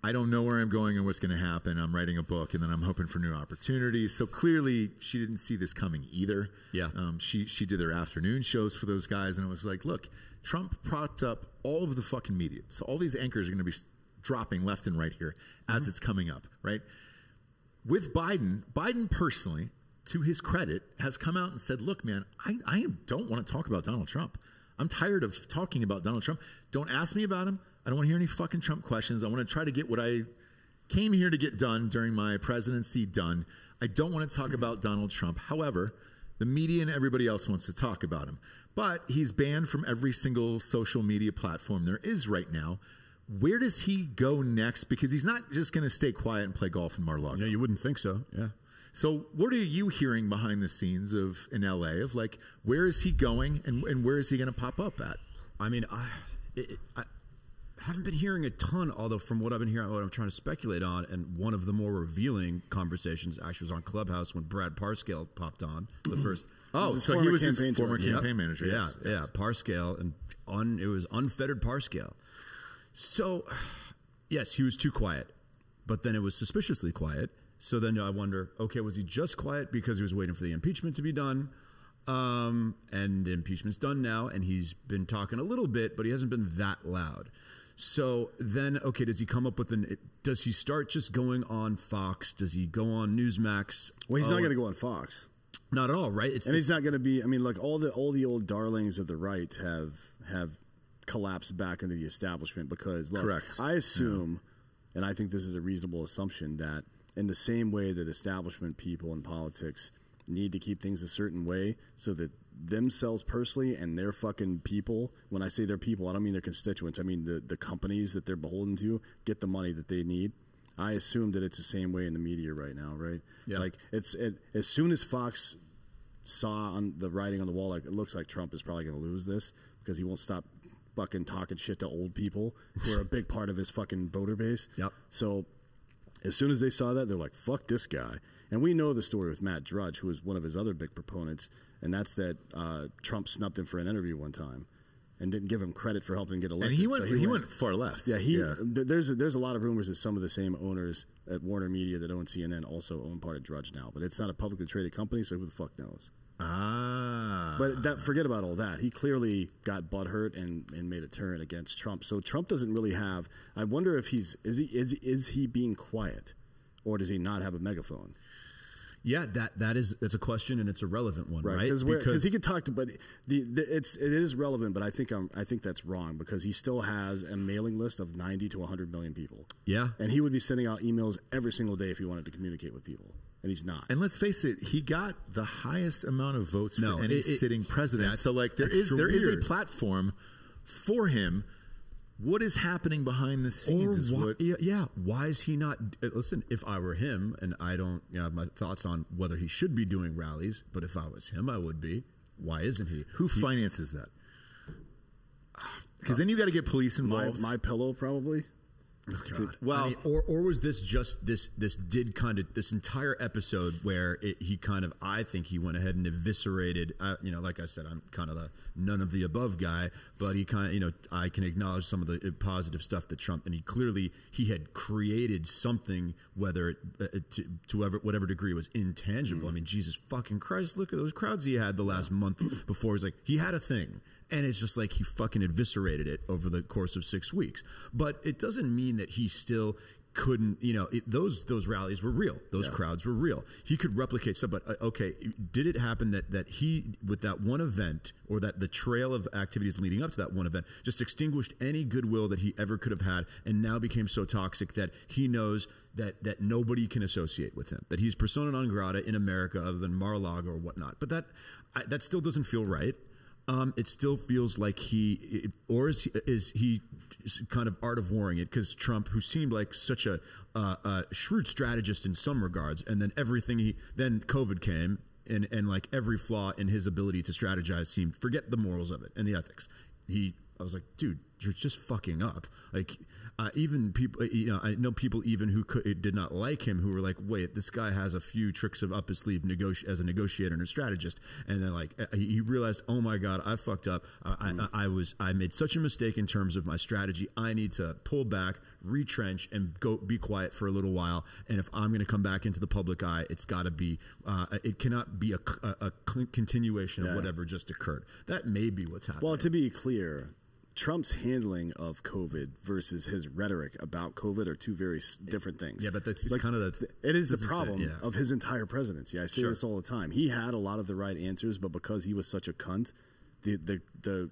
I don't know where I'm going and what's going to happen. I'm writing a book and then I'm hoping for new opportunities. So clearly, she didn't see this coming either. Yeah. Um, she she did their afternoon shows for those guys, and it was like, look, Trump propped up all of the fucking media. So all these anchors are going to be dropping left and right here as it's coming up, right? With Biden, Biden personally, to his credit, has come out and said, look, man, I, I don't want to talk about Donald Trump. I'm tired of talking about Donald Trump. Don't ask me about him. I don't want to hear any fucking Trump questions. I want to try to get what I came here to get done during my presidency done. I don't want to talk about Donald Trump. However, the media and everybody else wants to talk about him. But he's banned from every single social media platform there is right now. Where does he go next? Because he's not just going to stay quiet and play golf in Mar-a-Lago. Yeah, you wouldn't think so. Yeah. So, what are you hearing behind the scenes of in LA of like where is he going and, and where is he going to pop up at? I mean, I, it, I haven't been hearing a ton, although from what I've been hearing, what I'm trying to speculate on, and one of the more revealing conversations actually was on Clubhouse when Brad Parscale popped on the first. Oh, so he was his former campaign manager. Yeah, yes, yeah, yes. Parscale and un, it was unfettered Parscale. So, yes, he was too quiet, but then it was suspiciously quiet. So then I wonder, okay, was he just quiet because he was waiting for the impeachment to be done? Um, and impeachment's done now, and he's been talking a little bit, but he hasn't been that loud. So then, okay, does he come up with an? Does he start just going on Fox? Does he go on Newsmax? Well, he's Oh, not going to go on Fox. Not at all, right? It's, And he's not going to be. I mean, like all the all the old darlings of the right have have collapsed back into the establishment because look, Correct. I assume, and I think this is a reasonable assumption that in the same way that establishment people in politics need to keep things a certain way so that themselves personally and their fucking people when i say their people i don't mean their constituents i mean the, the companies that they're beholden to get the money that they need i assume that it's the same way in the media right now right Yeah. like it's it, as soon as fox saw on the writing on the wall like it looks like Trump is probably going to lose this because he won't stop fucking talking shit to old people who are a big part of his fucking voter base. Yep. So as soon as they saw that, they're like, "Fuck this guy." And we know the story with Matt Drudge, who was one of his other big proponents, and that's that uh, Trump snubbed him for an interview one time and didn't give him credit for helping get elected. And he So went he, went far left. yeah, he. th- There's there's a lot of rumors that some of the same owners at Warner Media that own CNN also own part of Drudge now, but it's not a publicly traded company, so who the fuck knows? Ah. But that, forget about all that. He clearly got butthurt and, and made a turn against Trump. So Trump doesn't really have. I wonder if he's is he is is he being quiet, or does he not have a megaphone? Yeah, that that is that's a question and it's a relevant one, right? Because because he could talk to, but the, the it's it is relevant. But I think um, I think that's wrong because he still has a mailing list of ninety to hundred million people. Yeah. and he would be sending out emails every single day if he wanted to communicate with people, and he's not. And let's face it, he got the highest amount of votes No, for any it- it- sitting president. So like there is extra there is weird. a platform for him. What is happening behind the scenes is why, what yeah, why is he not? uh, Listen, if I were him, and I don't you know, have my thoughts on whether he should be doing rallies, but if I was him, I would be. Why isn't he? who finances that? Because then you got to get police my involved. my pillow probably. Oh, God. Well- I mean, or or was this just this this did kind of this entire episode where it, he kind of I think he went ahead and eviscerated. Uh, you know, like I said, I'm kind of the none of the above guy, but he kind of you know I can acknowledge some of the uh, positive stuff that Trump and he clearly he had created something whether it uh, to, to whatever, whatever degree was intangible. I mean, Jesus fucking Christ, look at those crowds he had the last month before. He's like he had a thing and it's just like he fucking eviscerated it over the course of six weeks. But it doesn't mean that he still couldn't. You know, it, those those rallies were real. Those crowds were real. He could replicate stuff. But uh, okay, did it happen that that he with that one event or that the trail of activities leading up to that one event just extinguished any goodwill that he ever could have had, and now became so toxic that he knows that that nobody can associate with him. That he's persona non grata in America, other than Mar-a-Lago or whatnot. But that I, that still doesn't feel right. Um, it still feels like he, it, or is he, is he kind of art of warring it? Because Trump, who seemed like such a, uh, a shrewd strategist in some regards, and then everything he, then COVID came, and and like every flaw in his ability to strategize seemed forget the morals of it and the ethics. He, I was like, dude, you're just fucking up. Like, uh, even people, you know, I know people even who could, did not like him who were like, wait, this guy has a few tricks of up his sleeve negoti- as a negotiator and a strategist. And then like uh, he realized, oh my god, I fucked up. Uh, I, I, I was I made such a mistake in terms of my strategy. I need to pull back, retrench, and go be quiet for a little while. And if I'm going to come back into the public eye, it's got to be. Uh, it cannot be a continuation Yeah. of whatever just occurred. That may be what's happening. Well, to be clear, Trump's handling of COVID versus his rhetoric about COVID are two very different things. Yeah, but that's- it's kinda the- it is the this is it, problem yeah. of his entire presidency. I say Sure. this all the time. He had a lot of the right answers, but because he was such a cunt, the the the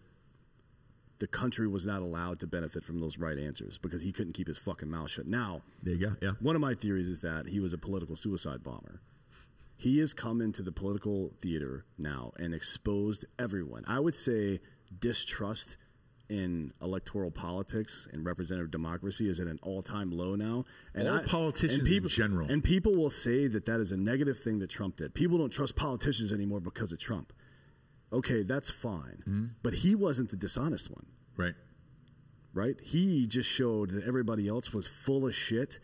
the country was not allowed to benefit from those right answers because he couldn't keep his fucking mouth shut. Now, there you go. Yeah. one of my theories is that he was a political suicide bomber. He has come into the political theater now and exposed everyone. I would say distrust in electoral politics and representative democracy is at an all-time low now. And All politicians in general. And people will say that that is a negative thing that Trump did. People don't trust politicians anymore because of Trump. Okay, that's fine. Mm-hmm. But he wasn't the dishonest one Right. right? He just showed that everybody else was full of shit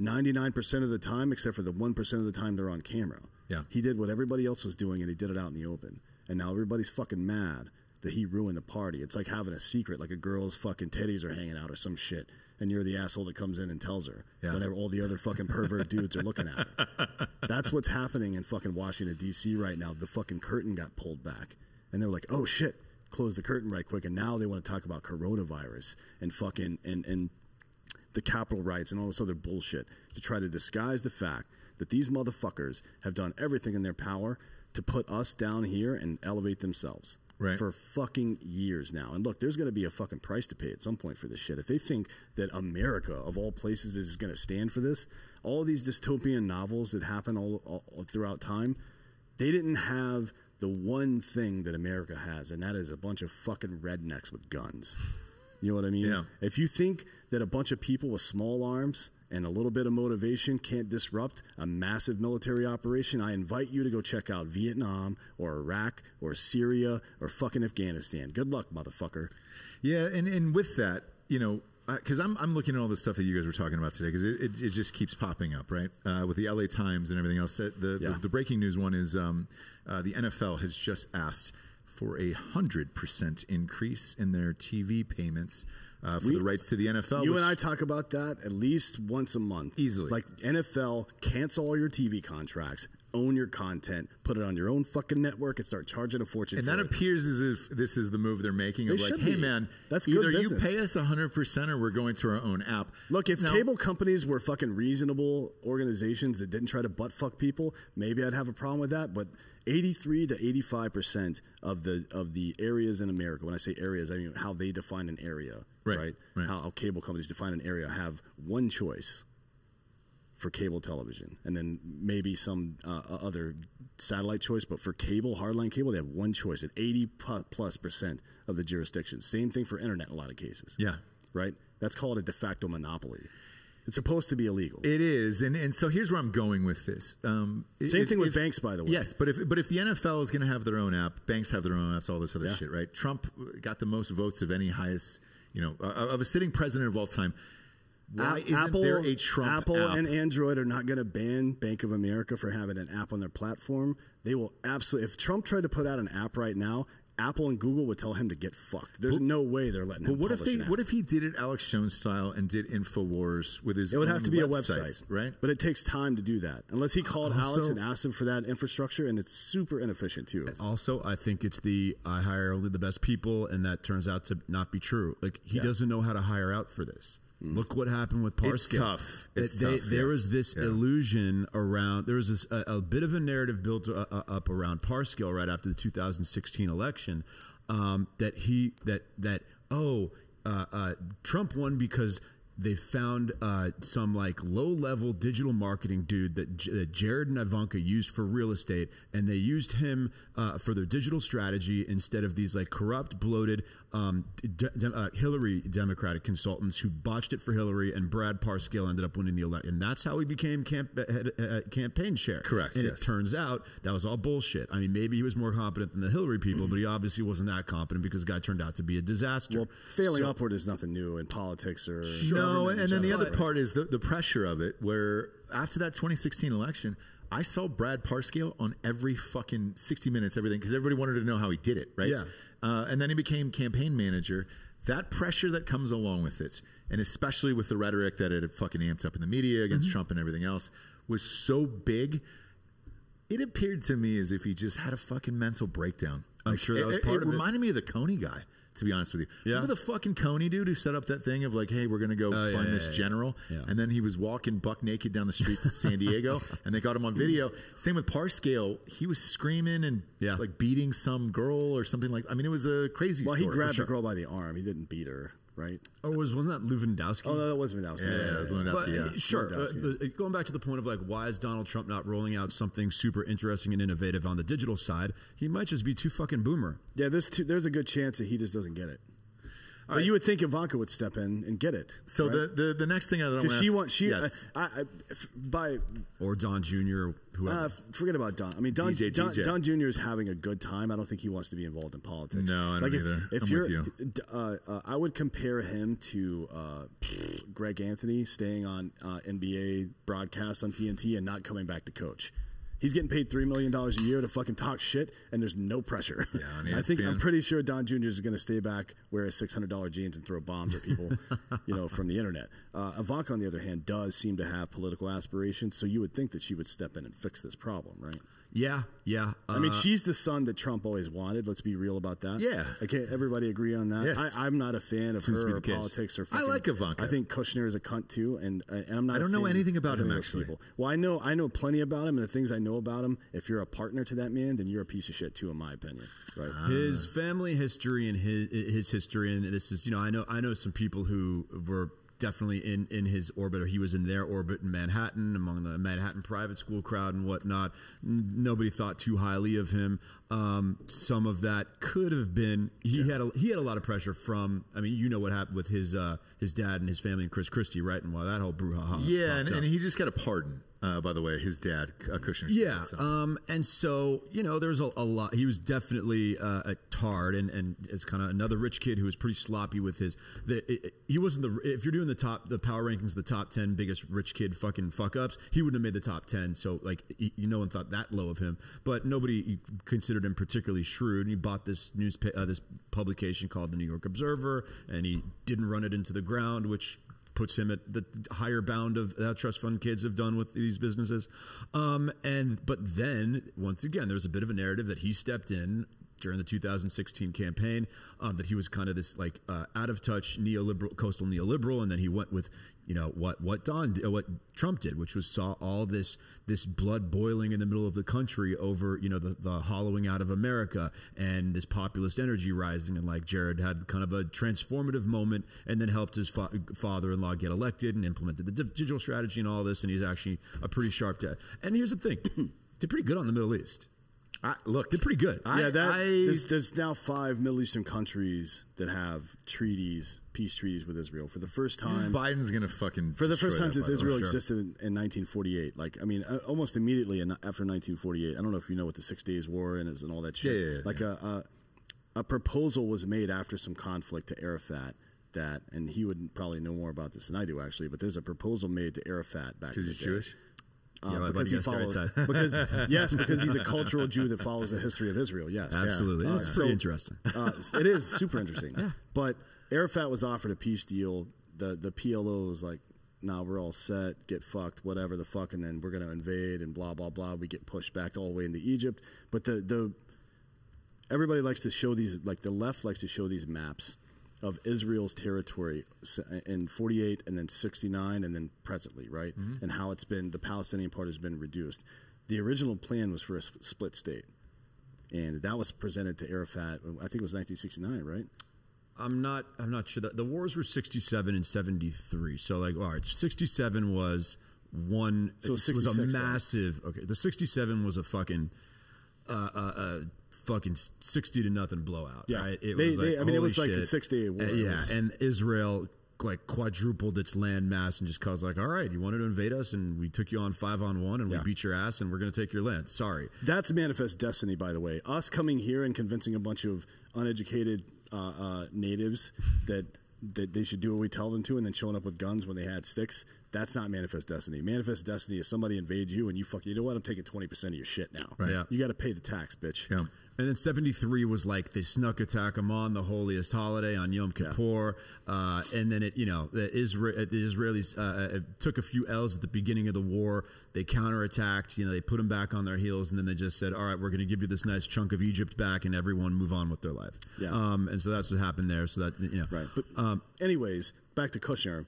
99% of the time, except for the 1% of the time they're on camera. Yeah. He did what everybody else was doing and he did it out in the open. And now everybody's fucking mad that he ruined the party. It's like having a secret, like a girl's fucking titties are hanging out or some shit. And you're the asshole that comes in and tells her Yeah. whenever all the other fucking pervert dudes are looking at her. That's what's happening in fucking Washington, D.C. right now. The fucking curtain got pulled back. And they're like, oh shit, close the curtain right quick. And now they want to talk about coronavirus and fucking, and, and the capital rights and all this other bullshit to try to disguise the fact that these motherfuckers have done everything in their power to put us down here and elevate themselves. Right. For fucking years now. And look, there's going to be a fucking price to pay at some point for this shit. If they think that America, of all places, is going to stand for this, all these dystopian novels that happen all, all, throughout time, they didn't have the one thing that America has, and that is a bunch of fucking rednecks with guns. You know what I mean? Yeah. If you think that a bunch of people with small arms and a little bit of motivation can't disrupt a massive military operation, I invite you to go check out Vietnam or Iraq or Syria or fucking Afghanistan. Good luck, motherfucker. Yeah, and, and with that, you know, because I'm, I'm looking at all the stuff that you guys were talking about today, because it, it, it just keeps popping up, right? Uh, with the LA Times and everything else. The, the, Yeah. the, the breaking news one is um, uh, the NFL has just asked for a 100% increase in their TV payments uh, for We- the rights to the NFL. You and I talk about that at least once a month. Easily. Like NFL, cancel all your TV contracts, own your content, put it on your own fucking network, and start charging a fortune And for that it. appears as if this is the move they're making of They like, should hey be. man, That's good either you pay us 100% or we're going to our own app. Look, if Now- cable companies were fucking reasonable organizations that didn't try to butt fuck people, maybe I'd have a problem with that. But 83 to 85 percent of the of the areas in America, when I say areas, I mean how they define an area, Right, right? right. How, how cable companies define an area have one choice for cable television, and then maybe some uh, other satellite choice. But for cable, hardline cable, they have one choice at 80 plus percent of the jurisdictions. Same thing for internet in a lot of cases Yeah. right? That's called a de facto monopoly. It's supposed to be illegal. It is, and and so here's where I'm going with this. Um, Same if- thing with if- banks, by the way. Yes, but if but if the NFL is going to have their own app, banks have their own apps, all this other Yeah. shit, right? Trump got the most votes of any highest, you know, uh, of a sitting president of all time. Why isn't Apple, there a Trump Apple app? and Android are not going to ban Bank of America for having an app on their platform. They will absolutely. If Trump tried to put out an app right now, Apple and Google would tell him to get fucked. There's no way they're letting but what if they? What if he did it Alex Jones style and did Infowars with his? It would have to be a website, right? But it takes time to do that. Unless he called Also- Alex and asked him for that infrastructure, and it's super inefficient too. Also, I think it's the I hire only the best people, and that turns out to not be true. Like he Yeah. doesn't know how to hire out for this. Look what happened with Parscale. It's tough. It's they- tough, there yes. was this Yeah. illusion around. There was this a, a bit of a narrative built uh, uh, up around Parscale right after the 2016 election um, that he that that oh uh, uh, Trump won because they found uh, some like low level digital marketing dude that, J- that Jared and Ivanka used for real estate, and they used him uh, for their digital strategy instead of these like corrupt, bloated um, de- de- uh, Hillary Democratic consultants who botched it for Hillary, and Brad Parscale ended up winning the election. And that's how he became camp- uh, head- uh, campaign chair. Correct, And yes. it turns out that was all bullshit. I mean, maybe he was more competent than the Hillary people, but he obviously wasn't that competent because the guy turned out to be a disaster. Well, failing So- upward is nothing new in politics or No, government and then the other part is the, the pressure of it, where after that 2016 election, I saw Brad Parscale on every fucking 60 Minutes, everything, because everybody wanted to know how he did it, right? Yeah. Uh, and then he became campaign manager. That pressure that comes along with it, and especially with the rhetoric that it had fucking amped up in the media against Mm-hmm. Trump and everything else, was so big. It appeared to me as if he just had a fucking mental breakdown. I'm sure that was it, part it of it. reminded me of the Kony guy, to be honest with you. Yeah. Remember the fucking Kony dude who set up that thing of like, hey, we're going to go Oh, find yeah, this yeah, general. And then he was walking buck naked down the streets of San Diego and they got him on video. Same with Parscale. He was screaming and Yeah. like beating some girl or something like I mean, it was a crazy Well, he grabbed sure. girl by the arm. He didn't beat her, right? or was wasn't that Lewandowski? Oh no, that wasn't Vidal. Yeah, yeah, it was Lewandowski, But, yeah. uh, Sure. Uh, Lewandowski. but going back to the point of like, why is Donald Trump not rolling out something super interesting and innovative on the digital side? He might just be too fucking boomer. Yeah, there's two, there's a good chance that he just doesn't get it. But you would think Ivanka would step in and get it. So right? the, the the next thing I don't because she wants she yes. I, I, f- by Or Don Jr. Whoever. uh, forget about Don. I mean Don DJ, Don, DJ. Don Jr. is having a good time. I don't think he wants to be involved in politics. No, I don't like if, either. If I'm you're, you. Uh, uh, I would compare him to uh, Greg Anthony staying on uh, NBA broadcasts on TNT and not coming back to coach. He's getting paid three million dollars a year to fucking talk shit, and there's no pressure. Yeah, I think I'm pretty sure Don Jr. is going to stay back, wear his six hundred dollar jeans, and throw bombs at people, you know, from the internet. Uh, Ivanka, on the other hand, does seem to have political aspirations, so you would think that she would step in and fix this problem, right? Yeah, yeah. I mean, Uh, she's the son that Trump always wanted. Let's be real about that. Yeah. Okay, everybody agree on that. Yes. I, I'm not a fan of Seems her or the case. politics or. I fucking- like Ivanka. I think Kushner is a cunt too, and uh, and I'm not. I a don't know fan anything about of him, any of those actually. people. Well, I know I know plenty about him, and the things I know about him. If you're a partner to that man, then you're a piece of shit too, in my opinion. Right. his family history and his his history and this is you know I know I know some people who were definitely in in his orbit or he was in their orbit in Manhattan among the Manhattan private school crowd and whatnot. Nobody thought too highly of him um, some of that could have been he had a, he had a lot of pressure from I mean you know what happened with his uh, his dad and his family and Chris Christie right and why that whole brouhaha yeah, and, and he just got a pardon. Uh, by the way, his dad, uh, Kushner. Yeah, um, and so you know, there's a, a lot. He was definitely uh, a tard, and and it's kind of another rich kid who was pretty sloppy with his. The, it, it- he wasn't the. If you're doing the top, the power rankings, the top ten biggest rich kid fucking fuck ups, he wouldn't have made the top ten. So like, he, no one thought that low of him, but nobody considered him particularly shrewd. He bought this news uh, this publication called the New York Observer, and he didn't run it into the ground, which puts him at the higher bound of how trust fund kids have done with these businesses. Um, and but then once again, there's a bit of a narrative that he stepped in during the 2016 campaign um, that he was kind of this like uh, out of touch neoliberal coastal neoliberal and then he went with you know what what Don what Trump did which was saw all this this blood boiling in the middle of the country over you know the, the hollowing out of America and this populist energy rising. And like Jared had kind of a transformative moment and then helped his fa- father-in-law get elected and implemented the digital strategy and all this. And he's actually a pretty sharp dad and here's the thing. Did pretty good on the Middle East. I, look, did pretty good. I- yeah, that I- there's, there's now five Middle Eastern countries that have treaties, peace treaties with Israel for the first time. Biden's gonna fucking For the first time since. Israel sure. existed in, in 1948, like I mean, uh, almost immediately in, after 1948. I don't know if you know what the Six Days War and is and all that shit. Yeah, yeah, yeah, like a, a a proposal was made after some conflict to Arafat that, and he would probably know more about this than I do actually. But there's a proposal made to Arafat back because he's day. Jewish. Uh, Yeah, because he follows, because yes, because he's a cultural Jew that follows the history of Israel. Yes, Absolutely. Yeah. It's pretty interesting. Uh, it is super interesting. But Arafat was offered a peace deal. The the PLO was like, "Nah, we're all set. Get fucked, whatever the fuck." And then we're gonna invade and blah blah blah. We get pushed back all the way into Egypt. But the the everybody likes to show these like the left likes to show these maps of Israel's territory in 48 and then 69 and then presently, right? Mm-hmm. And how it's been the Palestinian part has been reduced. The original plan was for a split state. And that was presented to Arafat, I think it was 1969, right? I'm not. I'm not sure that the wars were 67 and 73. So like, all right, 67 was one. So it was a 66 then. massive. Okay, the 67 was a fucking. Uh, uh, uh, fucking 60 to nothing blowout. Yeah. right? It They- was like, they- I mean, it was like the shit. Six-Day War. Uh, yeah, and Israel like quadrupled its land mass and just caused like, all right, you wanted to invade us, and we took you on five on one, and Yeah. we beat your ass, and we're going to take your land. Sorry. That's manifest destiny, by the way. Us coming here and convincing a bunch of uneducated uh, uh, natives that that they should do what we tell them to, and then showing up with guns when they had sticks. That's not manifest destiny. Manifest destiny is somebody invades you and you fuck. You know what? I'm taking twenty percent of your shit now. Right. Yeah. You got to pay the tax, bitch. Yeah. And then 73 was like they snuck attack them on the holiest holiday on Yom Kippur. Uh, and then it, you know, the, Isra- the Israelis uh, uh, took a few L's at the beginning of the war. They counterattacked, you know, they put them back on their heels. And then they just said, all right, we're going to give you this nice chunk of Egypt back and everyone move on with their life. Yeah. Um, and so that's what happened there. So that, you know, Right. But um, anyways, back to Kushner.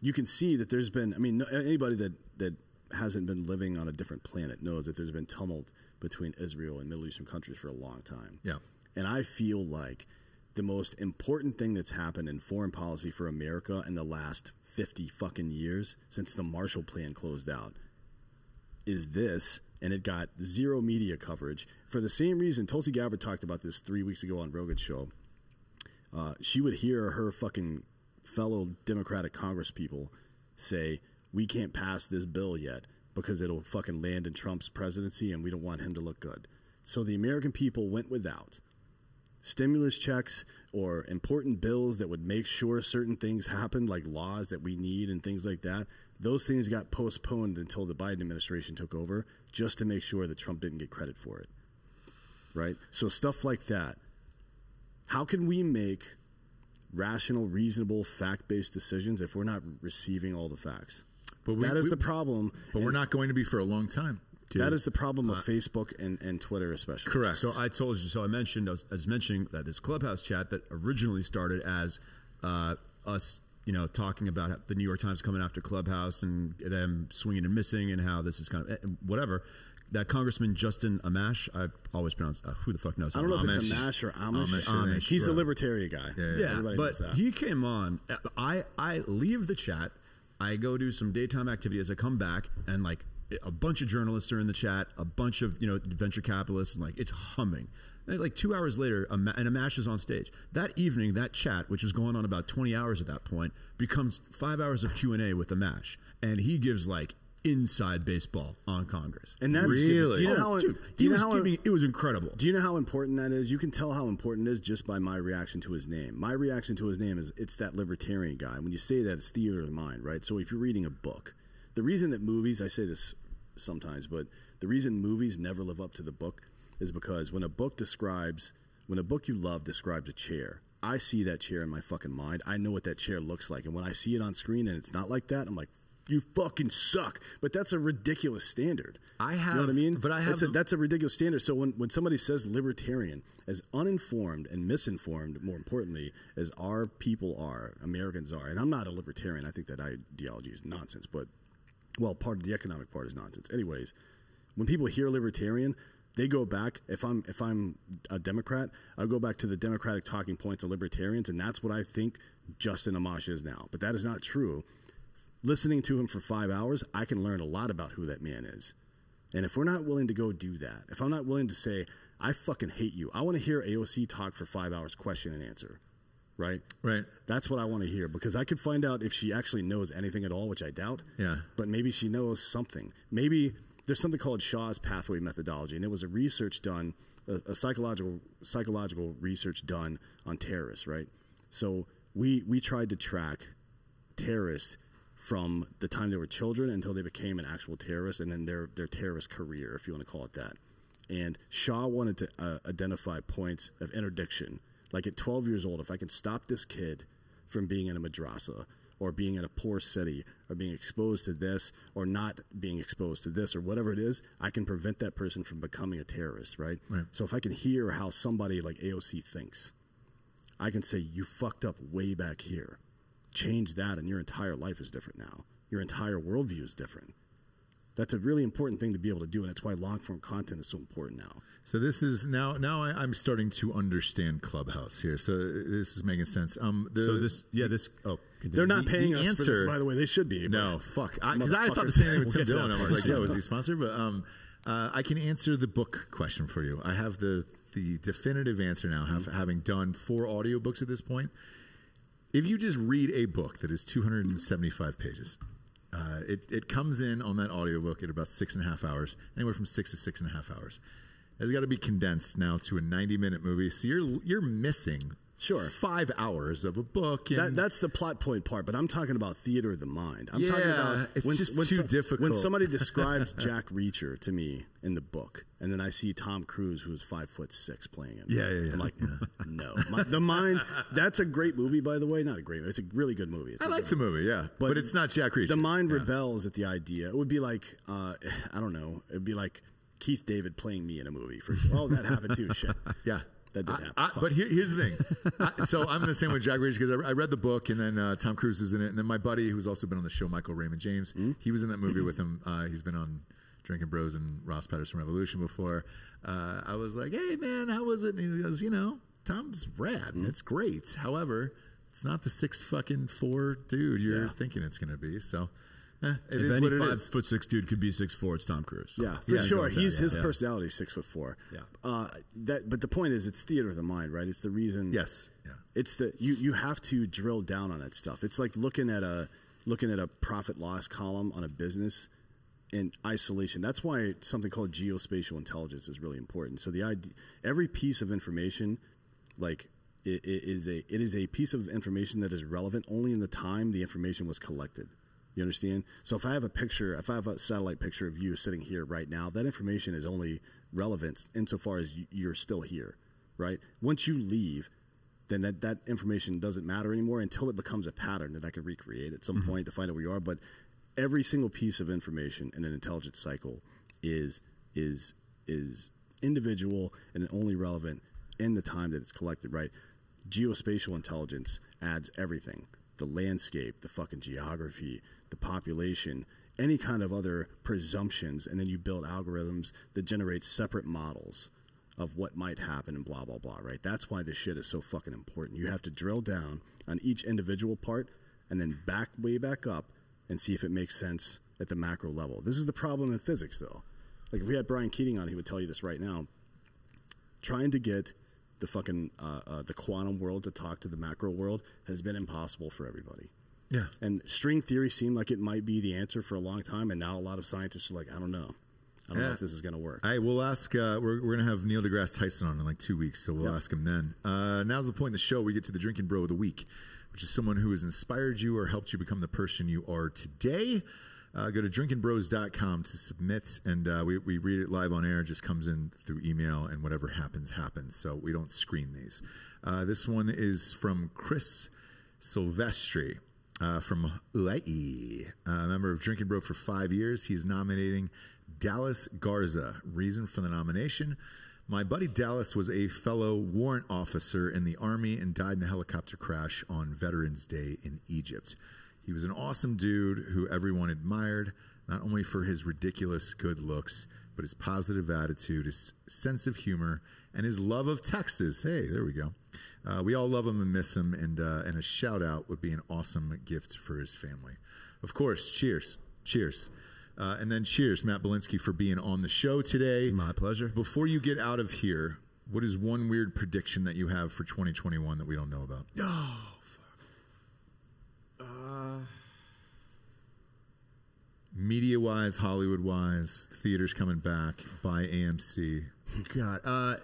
You can see that there's been. I mean, anybody that that hasn't been living on a different planet knows that there's been tumult between Israel and Middle Eastern countries for a long time. Yeah. And I feel like the most important thing that's happened in foreign policy for America in the last 50 fucking years since the Marshall Plan closed out is this, and it got zero media coverage for the same reason. Tulsi Gabbard talked about this three weeks ago on Rogan's show. Uh, she would hear her fucking fellow Democratic Congress people say, "We can't pass this bill yet because it'll fucking land in Trump's presidency, and we don't want him to look good." So the American people went without stimulus checks or important bills that would make sure certain things happened, like laws that we need and things like that. Those things got postponed until the Biden administration took over, just to make sure that Trump didn't get credit for it. Right? So stuff like that. How can we make rational, reasonable, fact-based decisions if we're not receiving all the facts? But we- that is we- the problem. But we're not going to be for a long time. That is the problem of Facebook and, and Twitter, especially. Correct. So I told you. So I mentioned I was, I was mentioning that this clubhouse chat that originally started as uh, us, you know, talking about the New York Times coming after Clubhouse and them swinging and missing, and how this is kind of eh, whatever. That Congressman Justin Amash, I always pronounce uh, who the fuck knows. I don't know if it's Amash or Amish. Amish, Amish, He's the right. libertarian guy. Yeah, Yeah, Everybody but he came on. I I leave the chat. I go do some daytime activities. I come back and like a bunch of journalists are in the chat. A bunch of you know venture capitalists and like it's humming. And, like two hours later, and Amash is on stage. That evening, that chat, which was going on about twenty hours at that point, becomes five hours of Q and A with Amash, and he gives like inside baseball on Congress. And that's Really? Do you know Oh, how, dude, do you know how giving. It was incredible. do you know how important that is? You can tell how important it is just by my reaction to his name. My reaction to his name is it's that libertarian guy. When you say that, it's theater of the mind, right? So if you're reading a book, the reason that movies, I say this sometimes, but the reason movies never live up to the book is because when a book describes, when a book you love describes a chair, I see that chair in my fucking mind. I know what that chair looks like. And when I see it on screen and it's not like that, I'm like, you fucking suck. But that's a ridiculous standard. I have, You know what I mean? but I That's a, have- that's a ridiculous standard. So when, when somebody says libertarian, as uninformed and misinformed, more importantly, as our people are, Americans are, and I'm not a libertarian. I think that ideology is nonsense. But well, part of the economic part is nonsense. Anyways, when people hear libertarian, they go back. If I'm if I'm a Democrat, I go back to the Democratic talking points of libertarians, and that's what I think Justin Amash is now. But that is not true. Listening to him for five hours, I can learn a lot about who that man is. And if we're not willing to go do that, if I'm not willing to say, I fucking hate you, I want to hear AOC talk for five hours, question and answer, right? Right. That's what I want to hear because I could find out if she actually knows anything at all, which I doubt. Yeah. But maybe she knows something. Maybe there's something called Shaw's pathway methodology, and it was a research done, a, a psychological psychological research done on terrorists, right? So we we tried to track terrorists from the time they were children until they became an actual terrorist, and then their their terrorist career, if you want to call it that. And Shaw wanted to uh, identify points of interdiction, like at 12 years old, if I can stop this kid from being in a madrasa or being in a poor city or being exposed to this or not being exposed to this or whatever it is, I can prevent that person from becoming a terrorist, right? Right. So if I can hear how somebody like AOC thinks, I can say, you fucked up way back here. Change that, and your entire life is different now. Your entire worldview is different. That's a really important thing to be able to do, and that's why long form content is so important now. So this is now now I, I'm starting to understand Clubhouse here. So this is making sense. Um, the, So this, yeah, this. Oh. They're not the paying us for this, answer- by the way. They should be. No, fuck. Because I, thought the same thing with Tim We'll get to Dillon. I was like, yo, is he sponsored? But um, uh, I can answer the book question for you. I have the the definitive answer now, have, having done four audiobooks at this point. If you just read a book that is 275 pages, uh, it, it comes in on that audiobook at about six and a half hours, anywhere from six to six and a half hours. It's got to be condensed now to a 90 minute movie. So you're you're missing Sure. five hours of a book. And That, that's the plot point part, but I'm talking about theater of the mind. I'm talking Yeah, about it's just too difficult. When somebody describes Jack Reacher to me in the book, and then I see Tom Cruise, who's five foot six, playing him. Yeah, yeah, yeah. I'm like, no. My, the mind. That's a great movie, by the way. Not a great. movie. It's a really good movie. It's I like the good- movie, yeah, but, it's not Jack Reacher. The mind Yeah. rebels at the idea. It would be like, uh, I don't know. It'd be like Keith David playing me in a movie. For oh, that happened too. Shit. Yeah. That did I- happen. I- but here, here's the thing. I, so I'm in the same with Jack Reacher because I, I read the book and then uh, Tom Cruise is in it, and then my buddy who's also been on the show, Michael Raymond James, Hmm? he was in that movie with him. Uh, he's been on Drinking Bros and Ross Patterson Revolution before. Uh, I was like, "Hey man, how was it?" And he goes, "You know, Tom's rad. Hmm? It's great. However, it's not the six fucking four dude you're Yeah. thinking it's going to be." So. Eh, it If is any what it five is. foot six dude could be six four, it's Tom Cruise. Yeah, for Yeah, sure. He's his yeah. personality is six foot four. Yeah. Uh, that, but the point is, it's theater of the mind, right? It's the reason. Yes. Yeah. It's the you you have to drill down on that stuff. It's like looking at a looking at a profit loss column on a business in isolation. That's why something called geospatial intelligence is really important. So the idea, every piece of information, like it, it is a it is a piece of information that is relevant only in the time the information was collected. You understand? So if I have a picture, if I have a satellite picture of you sitting here right now, that information is only relevant insofar as you- you're still here, right? Once you leave, then that, that information doesn't matter anymore until it becomes a pattern that I can recreate at some mm-hmm. point to find out where you are. But every single piece of information in an intelligence cycle is is is individual and only relevant in the time that it's collected, right? Geospatial intelligence adds everything. The landscape, the fucking geography, the population, any kind of other presumptions, and then you build algorithms that generate separate models of what might happen and blah blah blah, right? That's why this shit is so fucking important. You have to drill down on each individual part and then back way back up and see if it makes sense at the macro level. This is the problem in physics though. Like if we had Brian Keating on, he would tell you this right now. Trying to get the fucking uh, uh, the quantum world to talk to the macro world has been impossible for everybody. Yeah. And string theory seemed like it might be the answer for a long time, and now a lot of scientists are like, I don't know. I don't know Yeah. if this is going to work. Right, we'll ask. Uh, we're we're gonna have Neil deGrasse Tyson on in like two weeks, so we'll Yeah. ask him then. Uh, now's the point in the show. We get to the drinking bro of the week, which is someone who has inspired you or helped you become the person you are today. Uh, go to drinkingbros.com to submit, and uh, we, we read it live on air. It just comes in through email, and whatever happens, happens. So we don't screen these. Uh, this one is from Chris Silvestri uh, from Hawaii, a member of Drinking Bro for five years. He's nominating Dallas Garza. Reason for the nomination My buddy Dallas was a fellow warrant officer in the Army and died in a helicopter crash on Veterans Day in Egypt. He was an awesome dude who everyone admired, not only for his ridiculous good looks, but his positive attitude, his sense of humor, and his love of Texas. Hey, there we go. Uh, we all love him and miss him, and uh, and a shout out would be an awesome gift for his family. Of course, cheers, cheers, uh, and then cheers, Matt Belinski, for being on the show today. My pleasure. Before you get out of here, what is one weird prediction that you have for 2021 that we don't know about? Media wise, Hollywood wise, theaters coming back by AMC. God, uh,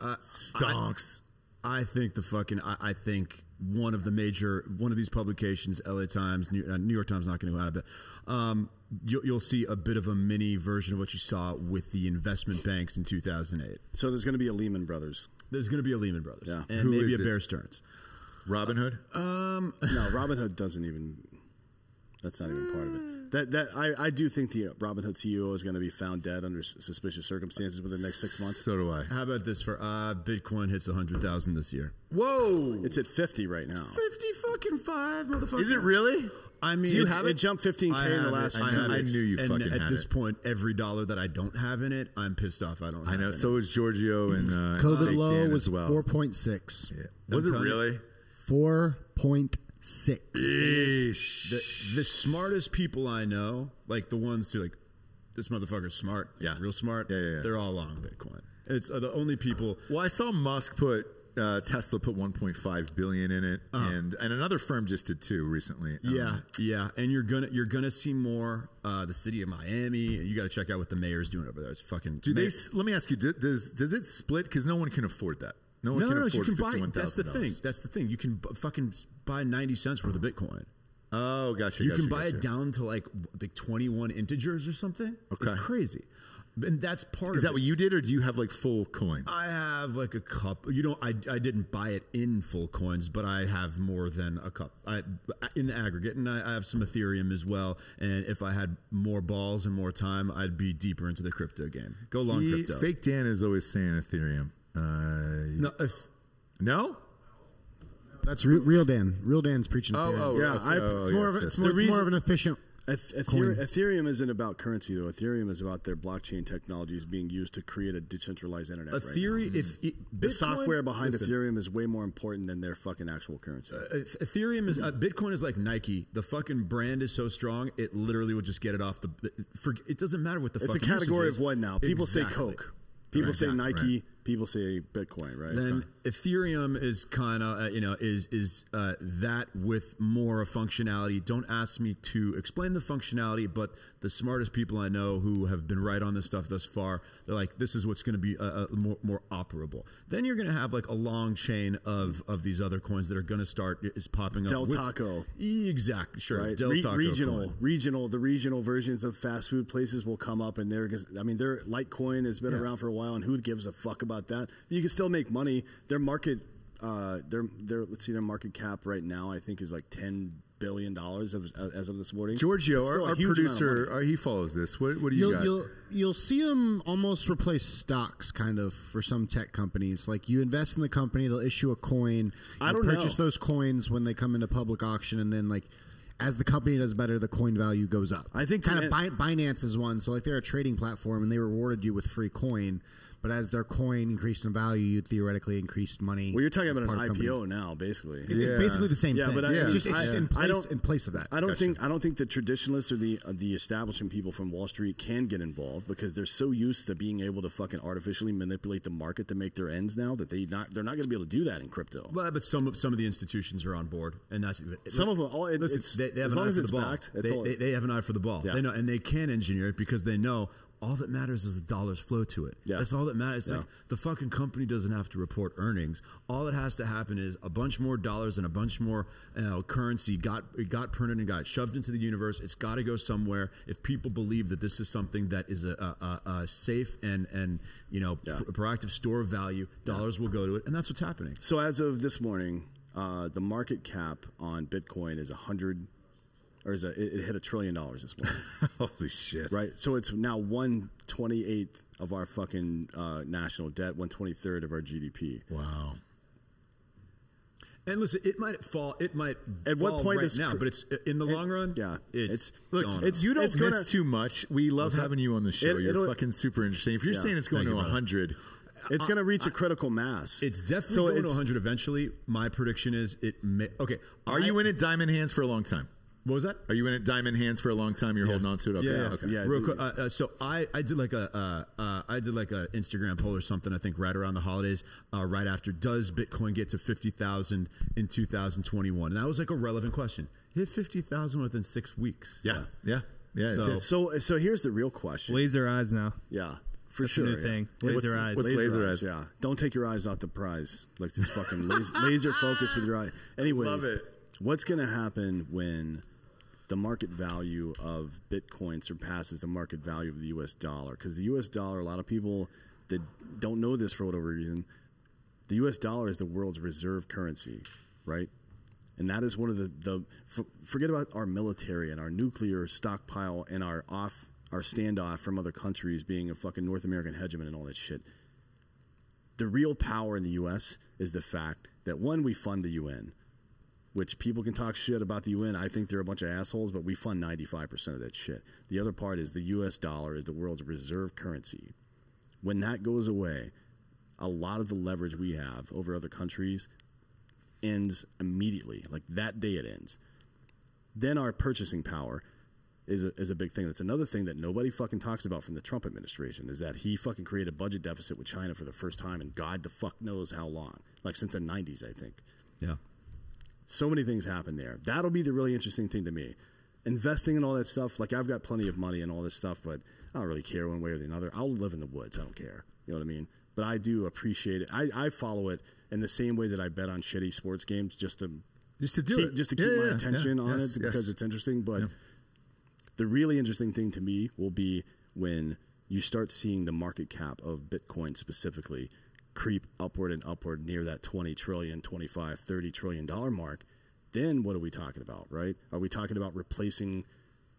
uh, Stonks. I, I think the fucking. I, I think one of the major one of these publications, LA Times, New, uh, New York Times, not going to go out of it. Um, you'll, you'll see a bit of a mini version of what you saw with the investment banks in 2008. So there's going to be a Lehman Brothers. There's going to be a Lehman Brothers, Yeah. and Who maybe is a it? Bear Stearns. Robin Hood? No, Robin Hood doesn't even. That's not even part of it. That that I, I do think the Robin Hood CEO is going to be found dead under suspicious circumstances within the next six months. So do I. How about this for uh, Bitcoin hits 100,000 this year? Whoa! It's at fifty right now. 50 fucking five, motherfucker. Is it really? I mean, Do you it- have It it? jumped 15k I in the last it. I two knew- I weeks. knew you and fucking at this it. point, every dollar that I don't have in it, I'm pissed off. I don't. I have know. in So is Giorgio and uh, COVID Fake low Dan was as well. four point six. Was it really? you. Really? Four point six. the, the smartest people I know, like the ones who like this motherfucker's smart, Yeah. real smart. Yeah, yeah, yeah. They're all long Bitcoin. It's uh, the only people. Well, I saw Musk put uh, Tesla put 1.5 billion in it, and and another firm just did too recently. Um, Yeah, yeah, and you're gonna you're gonna see more. Uh, the city of Miami, and you got to check out what the mayor's doing over there. It's fucking. Do they? Let me ask you. do- Does does it split? Because no one can afford that. No one No, can no, no. afford You can buy. That's the thing. That's the thing. You can b- fucking buy ninety cents worth of Bitcoin. Oh, gotcha. You gotcha, can buy gotcha. it down to like like twenty one integers or something. Okay. it's crazy. And that's part. Is of that it. what you did, or do you have like full coins? I have like a cup. You know, I, I didn't buy it in full coins, but I have more than a cup I, in the aggregate, and I, I have some Ethereum as well. And if I had more balls and more time, I'd be deeper into the crypto game. Go long He- crypto. Fake Dan is always saying Ethereum. Uh, No, eth- no. That's real, real Dan. Real Dan's preaching. Oh, oh, Yeah, I- oh, it's more yes, of yes. it's more, it's more of an efficient. Ethereum, Ethereum isn't about currency though. Ethereum is about their blockchain technologies being used to create a decentralized internet. right. Ethereum. If it, the software behind listen, Ethereum is way more important than their fucking actual currency. Eth- Ethereum is uh, Bitcoin is like Nike. The fucking brand is so strong, it literally will just get it off the. for, it doesn't matter what the. it's a category of what now? People say Coke. People Right, say exactly, Nike. right. People say Bitcoin. Right. Then Ethereum is kind of uh, you know is is uh, that with more functionality. Don't ask me to explain the functionality, but the smartest people I know who have been right on this stuff thus far, they're like, this is what's going to be uh, uh, more, more operable. Then you're going to have like a long chain of of these other coins that are going to start is popping up. Del with- Taco. exactly, sure. right? Del Re- Taco regional, coin. regional, the regional versions of fast food places will come up, and they're. I mean, their Litecoin has been Yeah. around for a while, and who gives a fuck about that? You can still make money. Their market, uh, their their let's see, their market cap right now, I think, is like ten billion dollars as, as of this morning. Giorgio, our, our huge amount of producer, uh, he follows this. What, what do you You'll, got? you'll you'll see them almost replace stocks, kind of, for some tech companies. Like you invest in the company, they'll issue a coin. I don't purchase know. those coins when they come into public auction, and then like as the company does better, the coin value goes up. I think kind of Binance is one. So like they're a trading platform, and they rewarded you with free coin. But as their coin increased in value, you theoretically increased money. Well, you're talking about an part company. IPO now, basically. It- Yeah. It's basically the same Yeah, thing. but I- it's just, it's I- just in I place don't- in place of that. I don't Gotcha. think I don't think the traditionalists or the uh, the establishment people from Wall Street can get involved because they're so used to being able to fucking artificially manipulate the market to make their ends now that they not they're not going to be able to do that in crypto. Well, but some of some of the institutions are on board, and that's Some of them- all- it- listen, it's- they, they have as an long eye as for it's the ball. backed, it's they, all- they, they have an eye for the ball. Yeah. They know, and they can engineer it because they know all that matters is the dollars flow to it. Yeah. That's all that matters. It's Yeah. like the fucking company doesn't have to report earnings. All that has to happen is a bunch more dollars and a bunch more you know, currency got it got printed and got shoved into the universe. It's got to go somewhere. If people believe that this is something that is a, a, a, safe and and you know Yeah. pr- proactive store of value, dollars will go to it, and that's what's happening. So as of this morning, uh, the market cap on Bitcoin is a hundred, or is a, it, it hit a trillion dollars this morning, Holy shit! right? So it's now one twenty eighth of our fucking uh, national debt, one twenty third of our GDP. Wow. And listen, it might fall. It might At what point right does now, but it's in the it- long run. yeah, it's, it's- Look, going it's you don't It's miss gonna- too much. We love having you on the show. It- You're fucking super interesting. If you're Yeah. saying it's going to 100, It's going to reach a critical mass. It's definitely So going to 100 eventually. My prediction is it. May, okay, are you in it diamond hands for a long time? What was that? Are you in it diamond hands for a long time? You're holding on to it. Okay. Yeah, yeah, okay. Yeah, Real quick, uh, uh, so I, I did like a uh, uh, I did like a Instagram poll or something. I think right around the holidays, uh, right after. Does Bitcoin get to fifty thousand in 2021? And that was like a relevant question. It hit fifty thousand within six weeks. Yeah. Yeah. Yeah. it So- did. so so here's the real question. Laser eyes now. Yeah, for That's sure. a new yeah. thing. What's- Laser eyes. what's Laser laser, eyes. eyes. Yeah, don't take your eyes off the prize. Like this fucking laser, laser focus with your eye. Anyways, Love it. what's going to happen when the market value of Bitcoin surpasses the market value of the U.S. dollar? Because the U.S. dollar, a lot of people that don't know this for whatever reason, the U.S. dollar is the world's reserve currency, right? And that is one of the, the forget about our military and our nuclear stockpile and our off our standoff from other countries being a fucking North American hegemon and all that shit. The real power in the U.S. is the fact that one, we fund the UN, which people can talk shit about the UN. I think they're a bunch of assholes, but we fund 95% of that shit. The other part is the US dollar is the world's reserve currency. When that goes away, a lot of the leverage we have over other countries ends immediately. Like that day it ends. Then our purchasing power is a, is a big thing. That's another thing that nobody fucking talks about from the Trump administration is that he fucking created a budget deficit with China for the first time in God the fuck knows how long. Like since the 90s, I think. Yeah. So many things happen there. That'll be the really interesting thing to me. Investing in all that stuff, like I've got plenty of money and all this stuff, but I don't really care one way or the other. I'll live in the woods. I don't care. You know what I mean? But I do appreciate it. I, I follow it in the same way that I bet on shitty sports games just to Just to do keep, it. just to keep Yeah, my yeah, attention yeah. on Yes, it because yes. it's interesting. But the really interesting thing to me will be when you start seeing the market cap of Bitcoin specifically creep upward and upward near that 20 trillion, 25, 30 trillion dollar mark. Then what are we talking about, right? Are we talking about replacing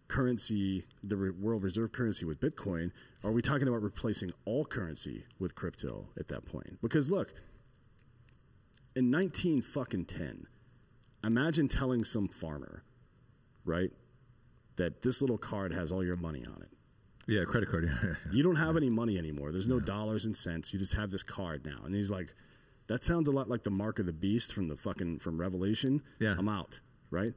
currency, the re- world reserve currency with Bitcoin? Are we talking about replacing all currency with crypto at that point? Because look, in 19 fucking 10, imagine telling some farmer, right, that this little card has all your money on it. Yeah, credit card. Yeah. You don't have any money anymore. There's no dollars and cents. You just have this card now. And he's like, that sounds a lot like the mark of the beast from the fucking from Revelation. Yeah. I'm out, right?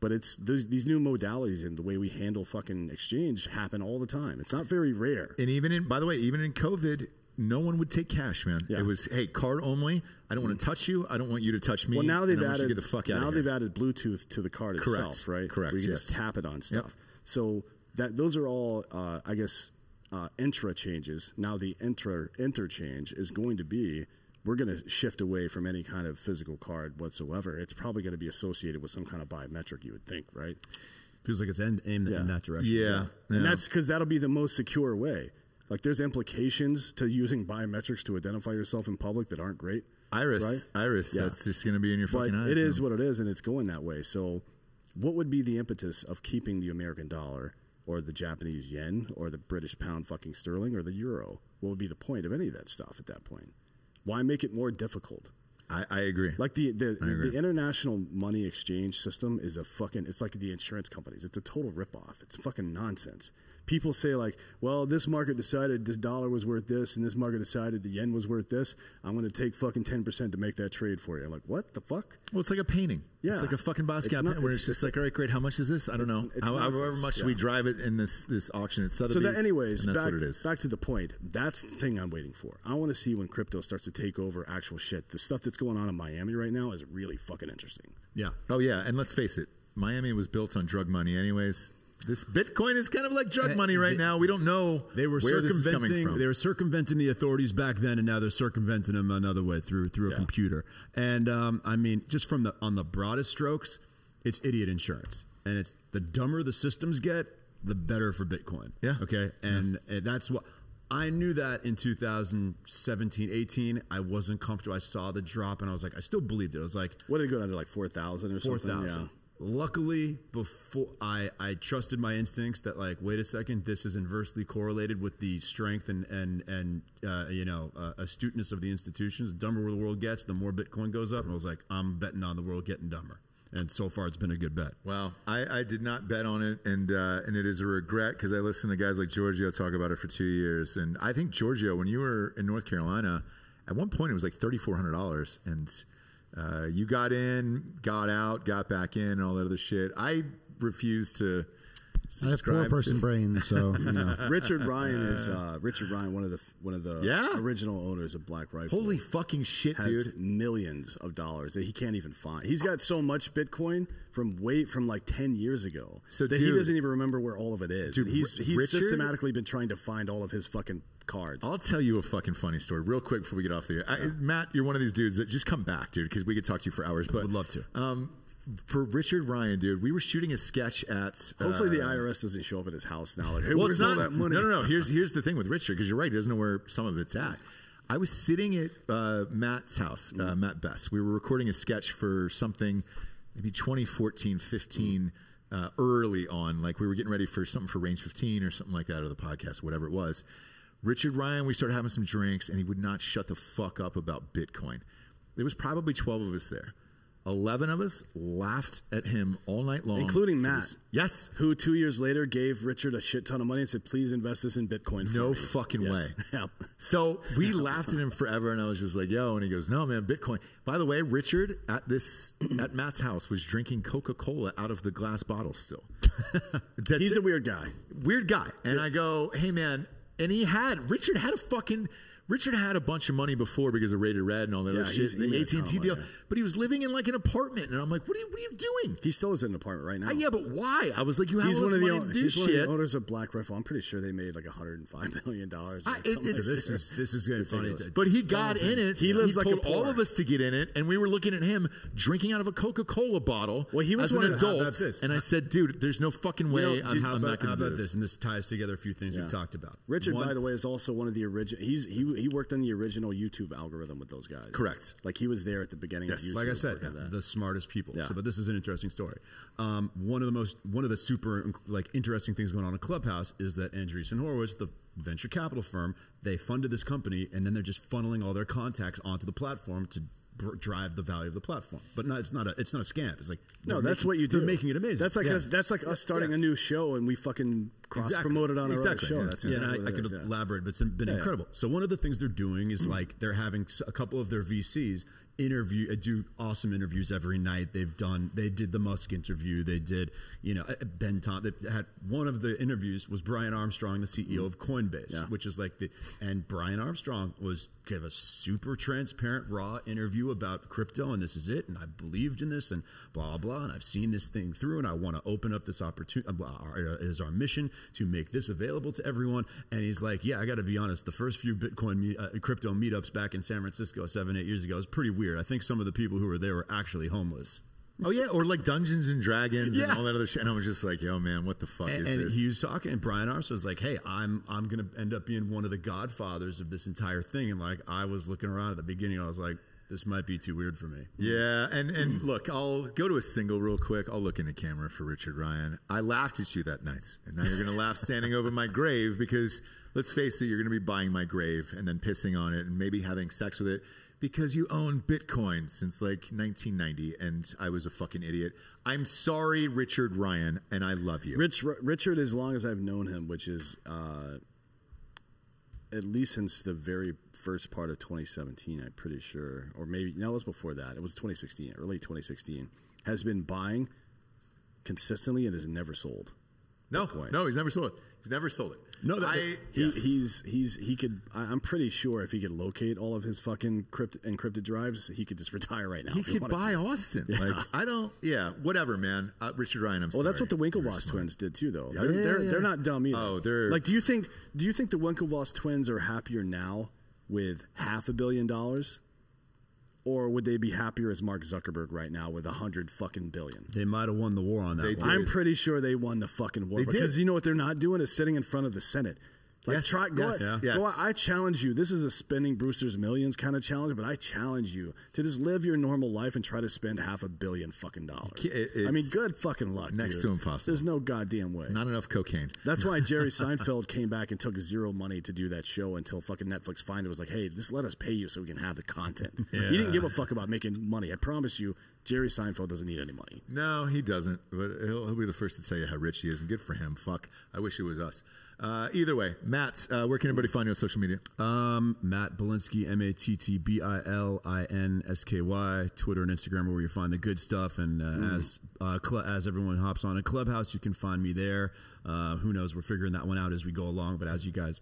But it's these new modalities and the way we handle fucking exchange happen all the time. It's not very rare. And even in, by the way, even in COVID, no one would take cash, man. Yeah. It was, hey, card only. I don't want to touch you. I don't want you to touch me. Well, now they've I want you added the fuck out now they've added Bluetooth to the card Correct. itself, right? Correct, you can yes. just tap it on stuff. So that those are all, uh, I guess, uh, intra changes. Now the intra interchange is going to be we're going to shift away from any kind of physical card whatsoever. It's probably going to be associated with some kind of biometric. You would think, right? Feels like it's end, aimed Yeah. in that direction. yeah. yeah. And that's because that'll be the most secure way. Like there's implications to using biometrics to identify yourself in public that aren't great. Iris. right? Iris. Yeah. That's just going to be in your but fucking eyes. it is man. what it is, and it's going that way. So, what would be the impetus of keeping the American dollar, or the Japanese yen, or the British pound, fucking sterling, or the euro? What would be the point of any of that stuff at that point? Why make it more difficult? I, I agree. Like the the, the international money exchange system is a fucking. It's like the insurance companies. It's a total ripoff. It's fucking nonsense. People say like, well, this market decided this dollar was worth this, and this market decided the yen was worth this. I'm going to take fucking ten percent to make that trade for you. I'm like, what the fuck? well, it's like a painting. Yeah. It's like a fucking Basquiat not- where it's it's just just- like, all right, great. How much is this? I don't know. How- However much Yeah. we drive it in this this auction at Sotheby's. So that, anyways, that's back, what it is. back to the point. That's the thing I'm waiting for. I want to see when crypto starts to take over actual shit. The stuff that's going on in Miami right now is really fucking interesting. Yeah. Oh yeah, and let's face it, Miami was built on drug money, anyways. This Bitcoin is kind of like drug money right they- now. We don't know They were where this is coming circumventing. from. They were circumventing the authorities back then, and now they're circumventing them another way through through a Yeah. computer. And um, I mean, just from the on the broadest strokes, it's idiot insurance, and it's the dumber the systems get, the better for Bitcoin. Yeah. Okay. And uh, that's what. I knew that in 2017, 18, I wasn't comfortable. I saw the drop and I was like, I still believed it. I was like, What did it go down to like four thousand or four something? thousand. Yeah. Luckily, before I, I trusted my instincts that like, wait a second, this is inversely correlated with the strength and and and uh, you know uh, astuteness of the institutions. The dumber the world gets, the more Bitcoin goes up. And I was like, I'm betting on the world getting dumber. And so far, it's been a good bet. Well, I, I did not bet on it, and uh, and it is a regret because I listened to guys like Giorgio talk about it for two years, and I think Giorgio, when you were in North Carolina, at one point it was like thirty four hundred dollars, and uh, you got in, got out, got back in, and all that other shit. I refuse to. I have poor subscribe person to- brains, so you know. Richard Ryan is uh, Richard Ryan, one of the one of the Yeah? original owners of Black Rifle. Holy fucking shit, has dude! millions of dollars that he can't even find. He's got so much Bitcoin from way from like ten years ago So, that he doesn't even remember where all of it is. Dude, And he's he's Richard- systematically been trying to find all of his fucking cards. I'll tell you a fucking funny story real quick before we get off the air. I, Matt, you're one of these dudes that just come back, dude, because we could talk to you for hours. But I Would love to. Um, for Richard Ryan, dude, we were shooting a sketch at. Hopefully, the uh, IRS doesn't show up at his house now. Like, hey, Well, where's it's all not, that money? No, no, no. Here's here's the thing with Richard because you're right. He doesn't know where some of it's at. I was sitting at uh, Matt's house, uh, Matt Best. We were recording a sketch for something, maybe 2014, 15, uh, early on. Like we were getting ready for something for Range 15 or something like that, or the podcast, whatever it was. Richard Ryan, we started having some drinks, and he would not shut the fuck up about Bitcoin. There was probably 12 of us there. Eleven of us laughed at him all night long, Including Matt. this- Yes, Who two years later gave Richard a shit ton of money and said, "Please invest this in Bitcoin." For No me." fucking Yes. way. Yep. So we laughed at him forever, and I was just like, "Yo," and he goes, "No, man, Bitcoin." By the way, Richard at this at Matt's house was drinking Coca Cola out of the glass bottle still. He's it. a weird guy. weird guy. And I go, "Hey, man," and he had Richard had a fucking. Richard had a bunch of money before because of Rated Red and all that Yeah, other shit, the AT and T deal. But he was living in like an apartment, and I'm like, "What are you? What are you doing?" He still is in an apartment right now. Uh, yeah, but why? I was like, "You have he's all one this of money own- to do he's one of the owners of Black Rifle. I'm pretty sure they made like 105 million dollars. I- it- this is this is getting funny. But he got in it. He lives like a told all of us to get in it, and we were looking at him drinking out of a Coca Cola bottle. Well, he was as one an adult, how about this? and I said, "Dude, there's no fucking way You know, I'm, how I'm about, not going to do this." this? And this ties together a few things Yeah. we've talked about. Richard, One- by the way, is also one of the original. He's he he worked on the original YouTube algorithm with those guys. Correct. Like he was there at the beginning. Yes. of YouTube like I said, that. the smartest people. Yeah. So, but this is an interesting story. Um, one of the most, one of the super like interesting things going on in Clubhouse is that Andreessen Horowitz, the venture capital firm, they funded this company, and then they're just funneling all their contacts onto the platform to drive the value of the platform. But no, it's not a, it's not a scam. It's like no, that's making- what you do. They're making it amazing. That's like Yeah. us. That's like us starting Yeah. a new show and we fucking cross promote it on our Exactly, own show. yeah. That's yeah, and I, I could elaborate, but it's been incredible. So one of the things they're doing is like they're having a couple of their VCs interview, uh, do awesome interviews every night. They've done, they did the Musk interview. They did, you know, uh, Ben Tom. They had one of the interviews was Brian Armstrong, the CEO of Coinbase, Yeah. which is like the, and Brian Armstrong was gave a super transparent, raw interview about crypto, and this is it, and I believed in this, and blah blah and I've seen this thing through, and I want to open up this opportunity. is our mission to make this available to everyone. And he's like, yeah, I got to be honest. The first few Bitcoin uh, crypto meetups back in San Francisco seven eight years ago was pretty weird. I think some of the people who were there were actually homeless. oh yeah, or like Dungeons and Dragons and all that other shit. And I was just like, "Yo, man, what the fuck and, is and this?" he was talking, and Brian Armstrong was like, "Hey, I'm I'm gonna end up being one of the godfathers of this entire thing." And like, I was looking around at the beginning, I was like, "This might be too weird for me." Yeah, and and look, I'll go to a single real quick. I'll look in the camera for Richard Ryan. I laughed at you that night, and now you're going to laugh standing over my grave because let's face it, you're going to be buying my grave and then pissing on it and maybe having sex with it because you own Bitcoin since like 1990, and I was a fucking idiot. I'm sorry, Richard Ryan, and I love you. Rich Richard, as long as I've known him, which is uh, at least since the very first part of 2017, I'm pretty sure, or maybe no, it was before that. It was 2016, early 2016. Has been buying consistently and has never sold. no, Bitcoin. no, he's never sold it. He's never sold it. No, that- I, He, yes. He's he's he could. I, I'm pretty sure if he could locate all of his fucking crypt, encrypted drives, he could just retire right now. he could buy to. Austin. Like I don't. Yeah, whatever, man. Uh, Richard Ryan. I'm Well, that's what the Winklevoss twins did too, though. Yeah, they're, yeah, they're, yeah. they're not dumb either. Oh, they're- like. Do you think? Do you think the Winklevoss twins are happier now with half a billion dollars, or would they be happier as Mark Zuckerberg right now with a hundred fucking billion? They might have won the war on that. They one. did. I'm pretty sure they won the fucking war They because did. you know what they're not doing is sitting in front of the Senate. Like Yes, try go, yes, out- yeah. go out- I challenge you. This is a spending Brewster's millions kind of challenge, but I challenge you to just live your normal life and try to spend half a billion fucking dollars. It- I mean, good fucking luck. next dude. to impossible. There's no goddamn way. Not enough cocaine. That's why Jerry Seinfeld came back and took zero money to do that show until fucking Netflix finally was like, "Hey, just let us pay you so we can have the content." He didn't give a fuck about making money. I promise you, Jerry Seinfeld doesn't need any money. No, he doesn't. But he'll, he'll be the first to tell you how rich he is, and good for him. Fuck. I wish it was us. Uh, either way, Matt, uh, where can everybody find you on social media? Um, Matt Belinski, M A T T B I L I N S K Y, Twitter and Instagram, are where you find the good stuff. And uh, as uh, cl- as everyone hops on a clubhouse, you can find me there. Uh, who knows? We're figuring that one out as we go along. But as you guys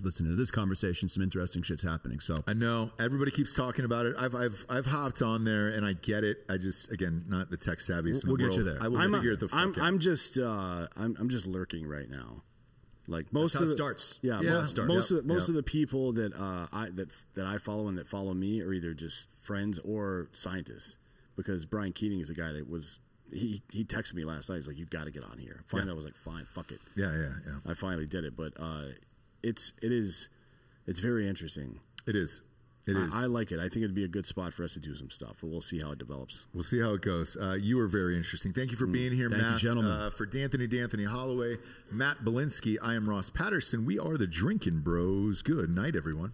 listen to this conversation, some interesting shit's happening. So I know everybody keeps talking about it. I've I've I've hopped on there and I get it. I just again not the tech savviest. in We'll the get you there. I will I'm, figure it the fuck I'm, out. I'm just uh, I'm, I'm just lurking right now. Like most how of it the, starts. Yeah, That's how mo- starts. most Yep, of most yep. of the people that uh, I that that I follow and that follow me are either just friends or scientists. Because Brian Keating is the guy that was he he texted me last night. He's like, "You've got to get on here." Finally, Yeah. I was like, "Fine, fuck it." yeah, yeah, yeah. I finally did it, but uh, it's it is it's very interesting. It is. It is. I, I like it. I think it'd be a good spot for us to do some stuff, but we'll see how it develops. We'll see how it goes. Uh, you were very interesting. Thank you for being here, Mm. Thank you, gentlemen. Uh, for Danthony, Danthony Holloway, Matt Belinski, I am Ross Patterson. We are the Drinking Bros. Good night, everyone.